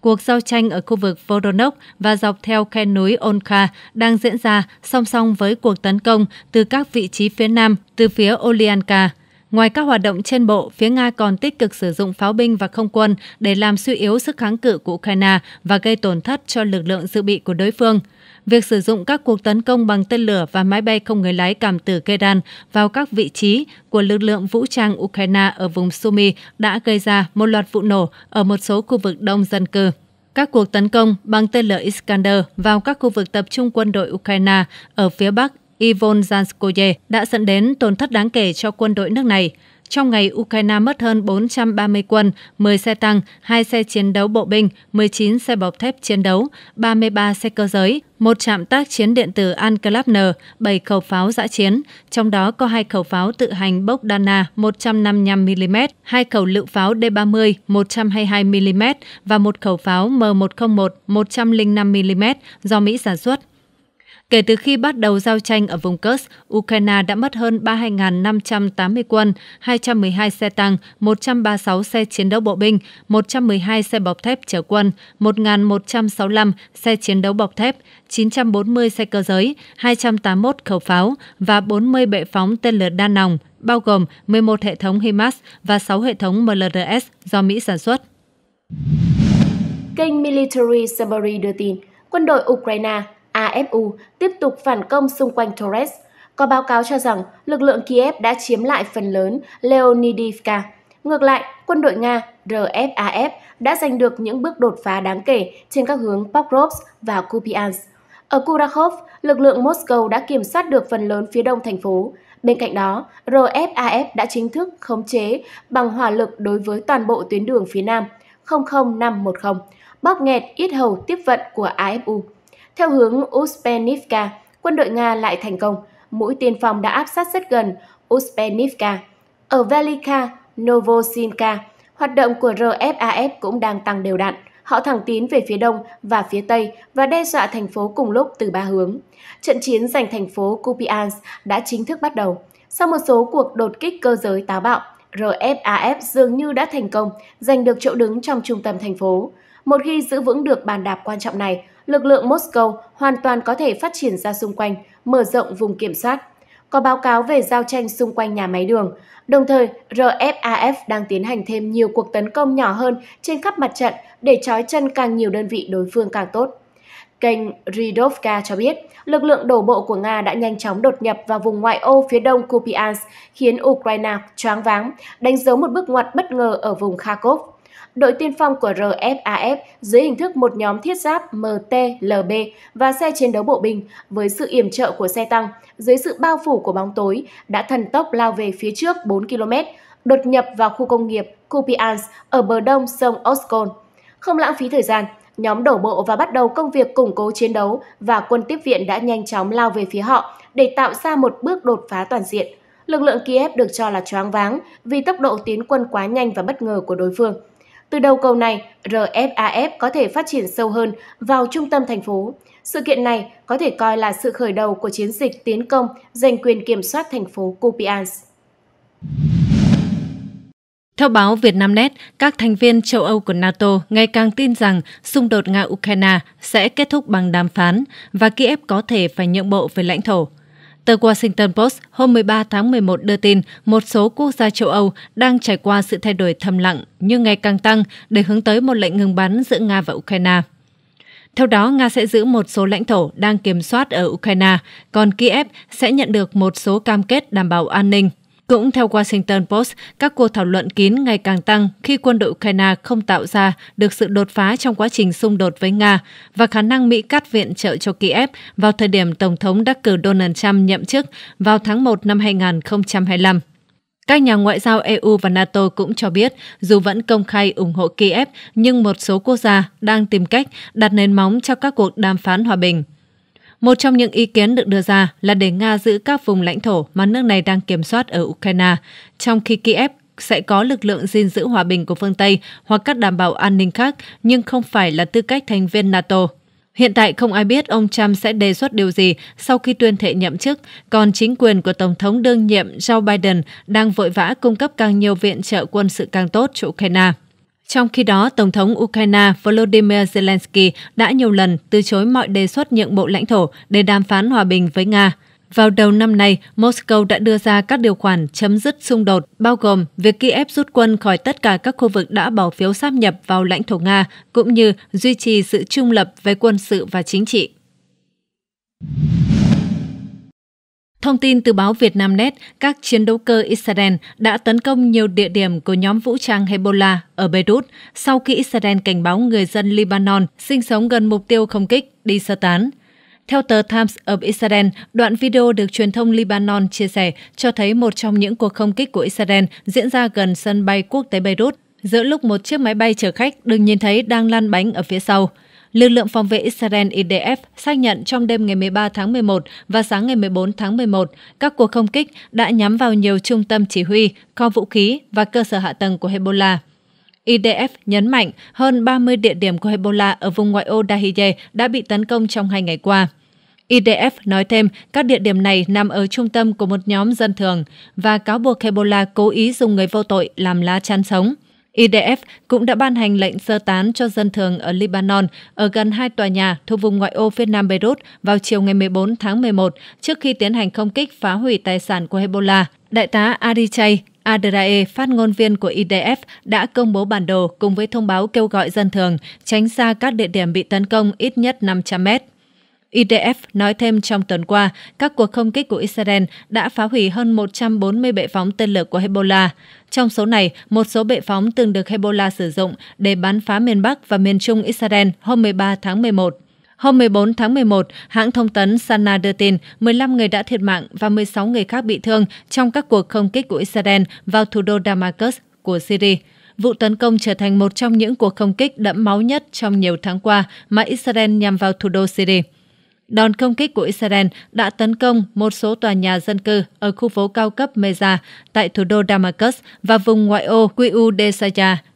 Cuộc giao tranh ở khu vực Voronezh và dọc theo khe núi Onka đang diễn ra song song với cuộc tấn công từ các vị trí phía nam từ phía Olyanka. Ngoài các hoạt động trên bộ, phía Nga còn tích cực sử dụng pháo binh và không quân để làm suy yếu sức kháng cự của Ukraine và gây tổn thất cho lực lượng dự bị của đối phương. Việc sử dụng các cuộc tấn công bằng tên lửa và máy bay không người lái cảm tử Kedan vào các vị trí của lực lượng vũ trang Ukraine ở vùng Sumy đã gây ra một loạt vụ nổ ở một số khu vực đông dân cư. Các cuộc tấn công bằng tên lửa Iskander vào các khu vực tập trung quân đội Ukraine ở phía bắc Ivon Zanskoye đã dẫn đến tổn thất đáng kể cho quân đội nước này. Trong ngày, Ukraine mất hơn 430 quân, 10 xe tăng, 2 xe chiến đấu bộ binh, 19 xe bọc thép chiến đấu, 33 xe cơ giới, một trạm tác chiến điện tử Anklapn, 7 khẩu pháo giã chiến, trong đó có hai khẩu pháo tự hành Bogdana 155mm, hai khẩu lựu pháo D30 122mm và một khẩu pháo M101 105mm do Mỹ sản xuất. Kể từ khi bắt đầu giao tranh ở vùng Kursk, Ukraine đã mất hơn 32.580 quân, 212 xe tăng, 136 xe chiến đấu bộ binh, 112 xe bọc thép chở quân, 1.165 xe chiến đấu bọc thép, 940 xe cơ giới, 281 khẩu pháo và 40 bệ phóng tên lửa đa nòng, bao gồm 11 hệ thống HIMARS và 6 hệ thống MLRS do Mỹ sản xuất. Kênh Military Summary đưa tin, quân đội Ukraine AFU tiếp tục phản công xung quanh Torres. Có báo cáo cho rằng lực lượng Kiev đã chiếm lại phần lớn Leonidivka. Ngược lại, quân đội Nga RFAF đã giành được những bước đột phá đáng kể trên các hướng Pokrovsk và Kupiansk. Ở Kurakhov, lực lượng Moscow đã kiểm soát được phần lớn phía đông thành phố. Bên cạnh đó, RFAF đã chính thức khống chế bằng hỏa lực đối với toàn bộ tuyến đường phía nam 00510, bóp nghẹt ít hầu tiếp vận của AFU. Theo hướng Uspenivka, quân đội Nga lại thành công. Mũi tiên phong đã áp sát rất gần Uspenivka. Ở Velika, Novosinka, hoạt động của RFAF cũng đang tăng đều đặn. Họ thẳng tiến về phía đông và phía tây và đe dọa thành phố cùng lúc từ ba hướng. Trận chiến giành thành phố Kupiansk đã chính thức bắt đầu. Sau một số cuộc đột kích cơ giới táo bạo, RFAF dường như đã thành công giành được chỗ đứng trong trung tâm thành phố. Một khi giữ vững được bàn đạp quan trọng này, lực lượng Moscow hoàn toàn có thể phát triển ra xung quanh, mở rộng vùng kiểm soát. Có báo cáo về giao tranh xung quanh nhà máy đường. Đồng thời, RFAF đang tiến hành thêm nhiều cuộc tấn công nhỏ hơn trên khắp mặt trận để trói chân càng nhiều đơn vị đối phương càng tốt. Kênh Ridovka cho biết, lực lượng đổ bộ của Nga đã nhanh chóng đột nhập vào vùng ngoại ô phía đông Kupiansk, khiến Ukraine choáng váng, đánh dấu một bước ngoặt bất ngờ ở vùng Kharkov đội tiên phong của RFAF dưới hình thức một nhóm thiết giáp MTLB và xe chiến đấu bộ binh với sự yểm trợ của xe tăng dưới sự bao phủ của bóng tối đã thần tốc lao về phía trước 4 km, đột nhập vào khu công nghiệp Kupians ở bờ đông sông Oskol. Không lãng phí thời gian, nhóm đổ bộ và bắt đầu công việc củng cố chiến đấu và quân tiếp viện đã nhanh chóng lao về phía họ để tạo ra một bước đột phá toàn diện. Lực lượng Kiev được cho là choáng váng vì tốc độ tiến quân quá nhanh và bất ngờ của đối phương. Từ đầu cầu này, RFAF có thể phát triển sâu hơn vào trung tâm thành phố. Sự kiện này có thể coi là sự khởi đầu của chiến dịch tiến công giành quyền kiểm soát thành phố Kupiansk. Theo báo Vietnamnet, các thành viên châu Âu của NATO ngày càng tin rằng xung đột Nga-Ukraine sẽ kết thúc bằng đàm phán và Kiev có thể phải nhượng bộ về lãnh thổ. Tờ Washington Post hôm 13 tháng 11 đưa tin một số quốc gia châu Âu đang trải qua sự thay đổi thầm lặng nhưng ngày càng tăng để hướng tới một lệnh ngừng bắn giữa Nga và Ukraine. Theo đó, Nga sẽ giữ một số lãnh thổ đang kiểm soát ở Ukraine, còn Kiev sẽ nhận được một số cam kết đảm bảo an ninh. Cũng theo Washington Post, các cuộc thảo luận kín ngày càng tăng khi quân đội Ukraine không tạo ra được sự đột phá trong quá trình xung đột với Nga và khả năng Mỹ cắt viện trợ cho Kiev vào thời điểm Tổng thống đắc cử Donald Trump nhậm chức vào tháng 1 năm 2025. Các nhà ngoại giao EU và NATO cũng cho biết, dù vẫn công khai ủng hộ Kiev, nhưng một số quốc gia đang tìm cách đặt nền móng cho các cuộc đàm phán hòa bình. Một trong những ý kiến được đưa ra là để Nga giữ các vùng lãnh thổ mà nước này đang kiểm soát ở Ukraine, trong khi Kiev sẽ có lực lượng gìn giữ hòa bình của phương Tây hoặc các đảm bảo an ninh khác, nhưng không phải là tư cách thành viên NATO. Hiện tại không ai biết ông Trump sẽ đề xuất điều gì sau khi tuyên thệ nhậm chức, còn chính quyền của Tổng thống đương nhiệm Joe Biden đang vội vã cung cấp càng nhiều viện trợ quân sự càng tốt cho Ukraine. Trong khi đó, Tổng thống Ukraine Volodymyr Zelensky đã nhiều lần từ chối mọi đề xuất nhượng bộ lãnh thổ để đàm phán hòa bình với Nga. Vào đầu năm nay, Moscow đã đưa ra các điều khoản chấm dứt xung đột, bao gồm việc Kiev rút quân khỏi tất cả các khu vực đã bỏ phiếu sáp nhập vào lãnh thổ Nga, cũng như duy trì sự trung lập về quân sự và chính trị. Thông tin từ báo Vietnamnet, các chiến đấu cơ Israel đã tấn công nhiều địa điểm của nhóm vũ trang Hezbollah ở Beirut sau khi Israel cảnh báo người dân Lebanon sinh sống gần mục tiêu không kích đi sơ tán. Theo tờ Times of Israel, đoạn video được truyền thông Lebanon chia sẻ cho thấy một trong những cuộc không kích của Israel diễn ra gần sân bay quốc tế Beirut, giữa lúc một chiếc máy bay chở khách được nhìn thấy đang lăn bánh ở phía sau. Lực lượng phòng vệ Israel IDF xác nhận trong đêm ngày 13 tháng 11 và sáng ngày 14 tháng 11, các cuộc không kích đã nhắm vào nhiều trung tâm chỉ huy, kho vũ khí và cơ sở hạ tầng của Hezbollah. IDF nhấn mạnh hơn 30 địa điểm của Hezbollah ở vùng ngoại ô Dahiye đã bị tấn công trong hai ngày qua. IDF nói thêm các địa điểm này nằm ở trung tâm của một nhóm dân thường và cáo buộc Hezbollah cố ý dùng người vô tội làm lá chắn sống. IDF cũng đã ban hành lệnh sơ tán cho dân thường ở Lebanon ở gần hai tòa nhà thuộc vùng ngoại ô phía nam Beirut vào chiều ngày 14 tháng 11 trước khi tiến hành không kích phá hủy tài sản của Hezbollah. Đại tá Arichay Adrae, phát ngôn viên của IDF, đã công bố bản đồ cùng với thông báo kêu gọi dân thường tránh xa các địa điểm bị tấn công ít nhất 500 mét. IDF nói thêm trong tuần qua, các cuộc không kích của Israel đã phá hủy hơn 140 bệ phóng tên lửa của Hezbollah. Trong số này, một số bệ phóng từng được Hezbollah sử dụng để bắn phá miền Bắc và miền Trung Israel hôm 13 tháng 11. Hôm 14 tháng 11, hãng thông tấn Sana đưa tin 15 người đã thiệt mạng và 16 người khác bị thương trong các cuộc không kích của Israel vào thủ đô Damascus của Syria. Vụ tấn công trở thành một trong những cuộc không kích đẫm máu nhất trong nhiều tháng qua mà Israel nhằm vào thủ đô Syria. Đòn không kích của Israel đã tấn công một số tòa nhà dân cư ở khu phố cao cấp Meza tại thủ đô Damascus và vùng ngoại ô Qiu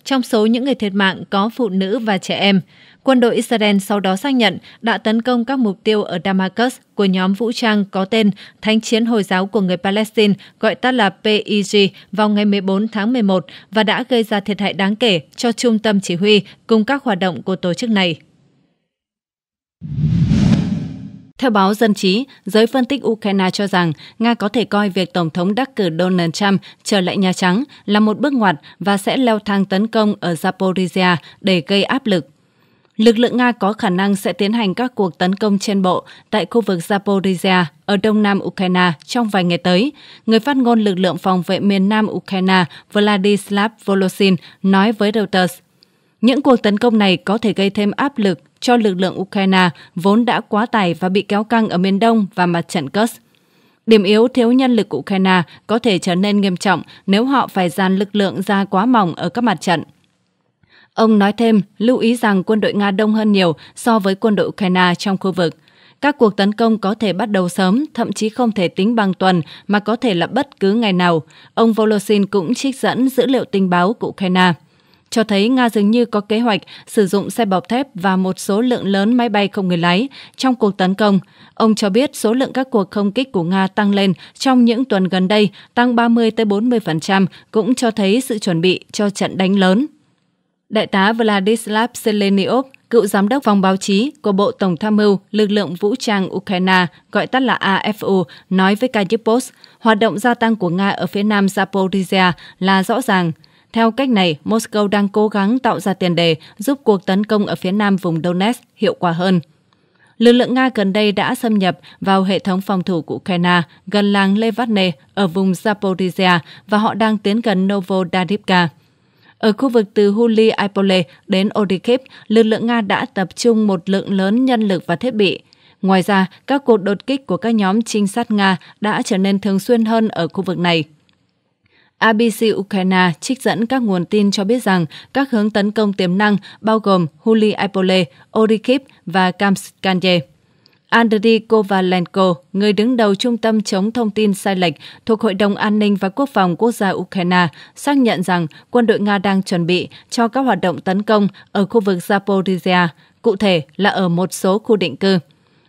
Trong số những người thiệt mạng có phụ nữ và trẻ em. Quân đội Israel sau đó xác nhận đã tấn công các mục tiêu ở Damascus của nhóm vũ trang có tên Thánh chiến Hồi giáo của người Palestine, gọi tắt là PIG, vào ngày 14 tháng 11 và đã gây ra thiệt hại đáng kể cho trung tâm chỉ huy cùng các hoạt động của tổ chức này. Theo báo Dân trí, giới phân tích Ukraine cho rằng Nga có thể coi việc Tổng thống đắc cử Donald Trump trở lại Nhà Trắng là một bước ngoặt và sẽ leo thang tấn công ở Zaporizhia để gây áp lực. Lực lượng Nga có khả năng sẽ tiến hành các cuộc tấn công trên bộ tại khu vực Zaporizhia ở đông nam Ukraine trong vài ngày tới. Người phát ngôn lực lượng phòng vệ miền nam Ukraine Vladislav Volosin nói với Reuters. Những cuộc tấn công này có thể gây thêm áp lực cho lực lượng Ukraine vốn đã quá tải và bị kéo căng ở miền đông và mặt trận Kursk. Điểm yếu thiếu nhân lực của Ukraine có thể trở nên nghiêm trọng nếu họ phải dàn lực lượng ra quá mỏng ở các mặt trận. Ông nói thêm, lưu ý rằng quân đội Nga đông hơn nhiều so với quân đội Ukraine trong khu vực. Các cuộc tấn công có thể bắt đầu sớm, thậm chí không thể tính bằng tuần, mà có thể là bất cứ ngày nào. Ông Volosin cũng trích dẫn dữ liệu tình báo của Ukraine cho thấy Nga dường như có kế hoạch sử dụng xe bọc thép và một số lượng lớn máy bay không người lái trong cuộc tấn công. Ông cho biết số lượng các cuộc không kích của Nga tăng lên trong những tuần gần đây, tăng 30-40%, cũng cho thấy sự chuẩn bị cho trận đánh lớn. Đại tá Vladislav Seleniov, cựu giám đốc phòng báo chí của Bộ Tổng tham mưu lực lượng vũ trang Ukraine, gọi tắt là AFU, nói với Kyiv Post, hoạt động gia tăng của Nga ở phía nam Zaporizhia là rõ ràng. Theo cách này, Moscow đang cố gắng tạo ra tiền đề giúp cuộc tấn công ở phía nam vùng Donetsk hiệu quả hơn. Lực lượng Nga gần đây đã xâm nhập vào hệ thống phòng thủ của Ukraine gần làng Levatne ở vùng Zaporizhia và họ đang tiến gần Novodadivka. Ở khu vực từ Huli Ipole đến Odikip, lực lượng Nga đã tập trung một lượng lớn nhân lực và thiết bị. Ngoài ra, các cuộc đột kích của các nhóm trinh sát Nga đã trở nên thường xuyên hơn ở khu vực này. ABC Ukraine trích dẫn các nguồn tin cho biết rằng các hướng tấn công tiềm năng bao gồm Huli Ipole, Orikip và Kamskanje. Andriy Kovalenko, người đứng đầu Trung tâm chống thông tin sai lệch thuộc Hội đồng An ninh và Quốc phòng Quốc gia Ukraine, xác nhận rằng quân đội Nga đang chuẩn bị cho các hoạt động tấn công ở khu vực Zaporizhia, cụ thể là ở một số khu định cư.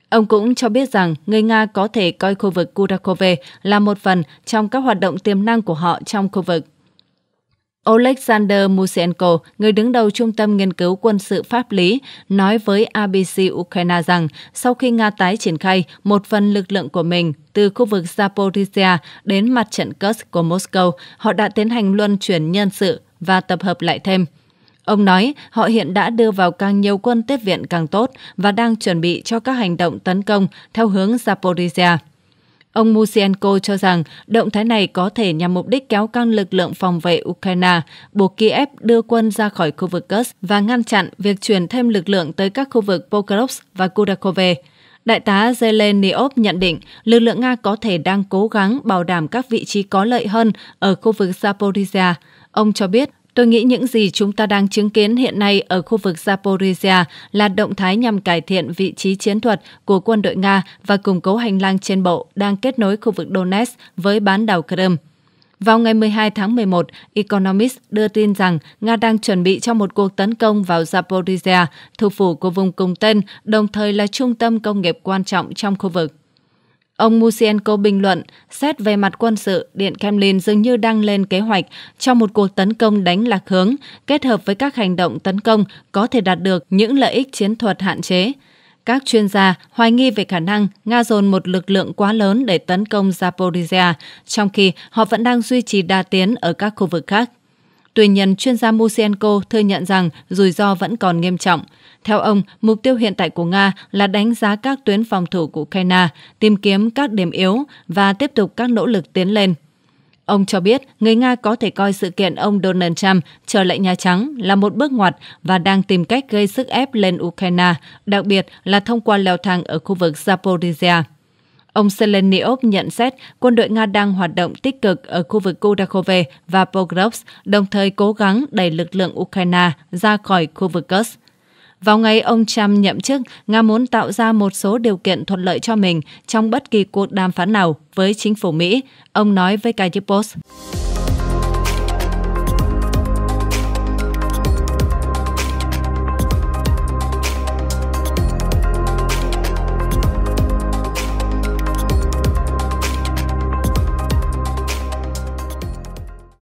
Ông cũng cho biết rằng người Nga có thể coi khu vực Kurakove là một phần trong các hoạt động tiềm năng của họ trong khu vực. Alexander Musenko, người đứng đầu Trung tâm Nghiên cứu Quân sự Pháp lý, nói với ABC Ukraine rằng sau khi Nga tái triển khai một phần lực lượng của mình từ khu vực Zaporizhia đến mặt trận Kursk của Moscow, họ đã tiến hành luân chuyển nhân sự và tập hợp lại thêm. Ông nói họ hiện đã đưa vào càng nhiều quân tiếp viện càng tốt và đang chuẩn bị cho các hành động tấn công theo hướng Zaporizhia. Ông Musienko cho rằng động thái này có thể nhằm mục đích kéo căng lực lượng phòng vệ Ukraine, buộc Kiev đưa quân ra khỏi khu vực Kursk và ngăn chặn việc chuyển thêm lực lượng tới các khu vực Pokrovsk và Kudakove. Đại tá Zeleniov nhận định lực lượng Nga có thể đang cố gắng bảo đảm các vị trí có lợi hơn ở khu vực Zaporizhia. Ông cho biết Tôi nghĩ những gì chúng ta đang chứng kiến hiện nay ở khu vực Zaporizhia là động thái nhằm cải thiện vị trí chiến thuật của quân đội Nga và củng cố hành lang trên bộ đang kết nối khu vực Donetsk với bán đảo Crimea. Vào ngày 12 tháng 11, Economist đưa tin rằng Nga đang chuẩn bị cho một cuộc tấn công vào Zaporizhia, thủ phủ của vùng cùng tên, đồng thời là trung tâm công nghiệp quan trọng trong khu vực. Ông Musienko bình luận, xét về mặt quân sự, Điện Kremlin dường như đang lên kế hoạch cho một cuộc tấn công đánh lạc hướng, kết hợp với các hành động tấn công có thể đạt được những lợi ích chiến thuật hạn chế. Các chuyên gia hoài nghi về khả năng Nga dồn một lực lượng quá lớn để tấn công Zaporizhia, trong khi họ vẫn đang duy trì đà tiến ở các khu vực khác. Tuy nhiên, chuyên gia Musienko thừa nhận rằng rủi ro vẫn còn nghiêm trọng. Theo ông, mục tiêu hiện tại của Nga là đánh giá các tuyến phòng thủ của Ukraine, tìm kiếm các điểm yếu và tiếp tục các nỗ lực tiến lên. Ông cho biết người Nga có thể coi sự kiện ông Donald Trump trở lại Nhà Trắng là một bước ngoặt và đang tìm cách gây sức ép lên Ukraine, đặc biệt là thông qua leo thang ở khu vực Zaporizhia. Ông Seleniov nhận xét quân đội Nga đang hoạt động tích cực ở khu vực Kudakove và Pokrovsk, đồng thời cố gắng đẩy lực lượng Ukraine ra khỏi khu vực Kursk. Vào ngày ông Trump nhậm chức, Nga muốn tạo ra một số điều kiện thuận lợi cho mình trong bất kỳ cuộc đàm phán nào với chính phủ Mỹ, ông nói với Kyiv Post.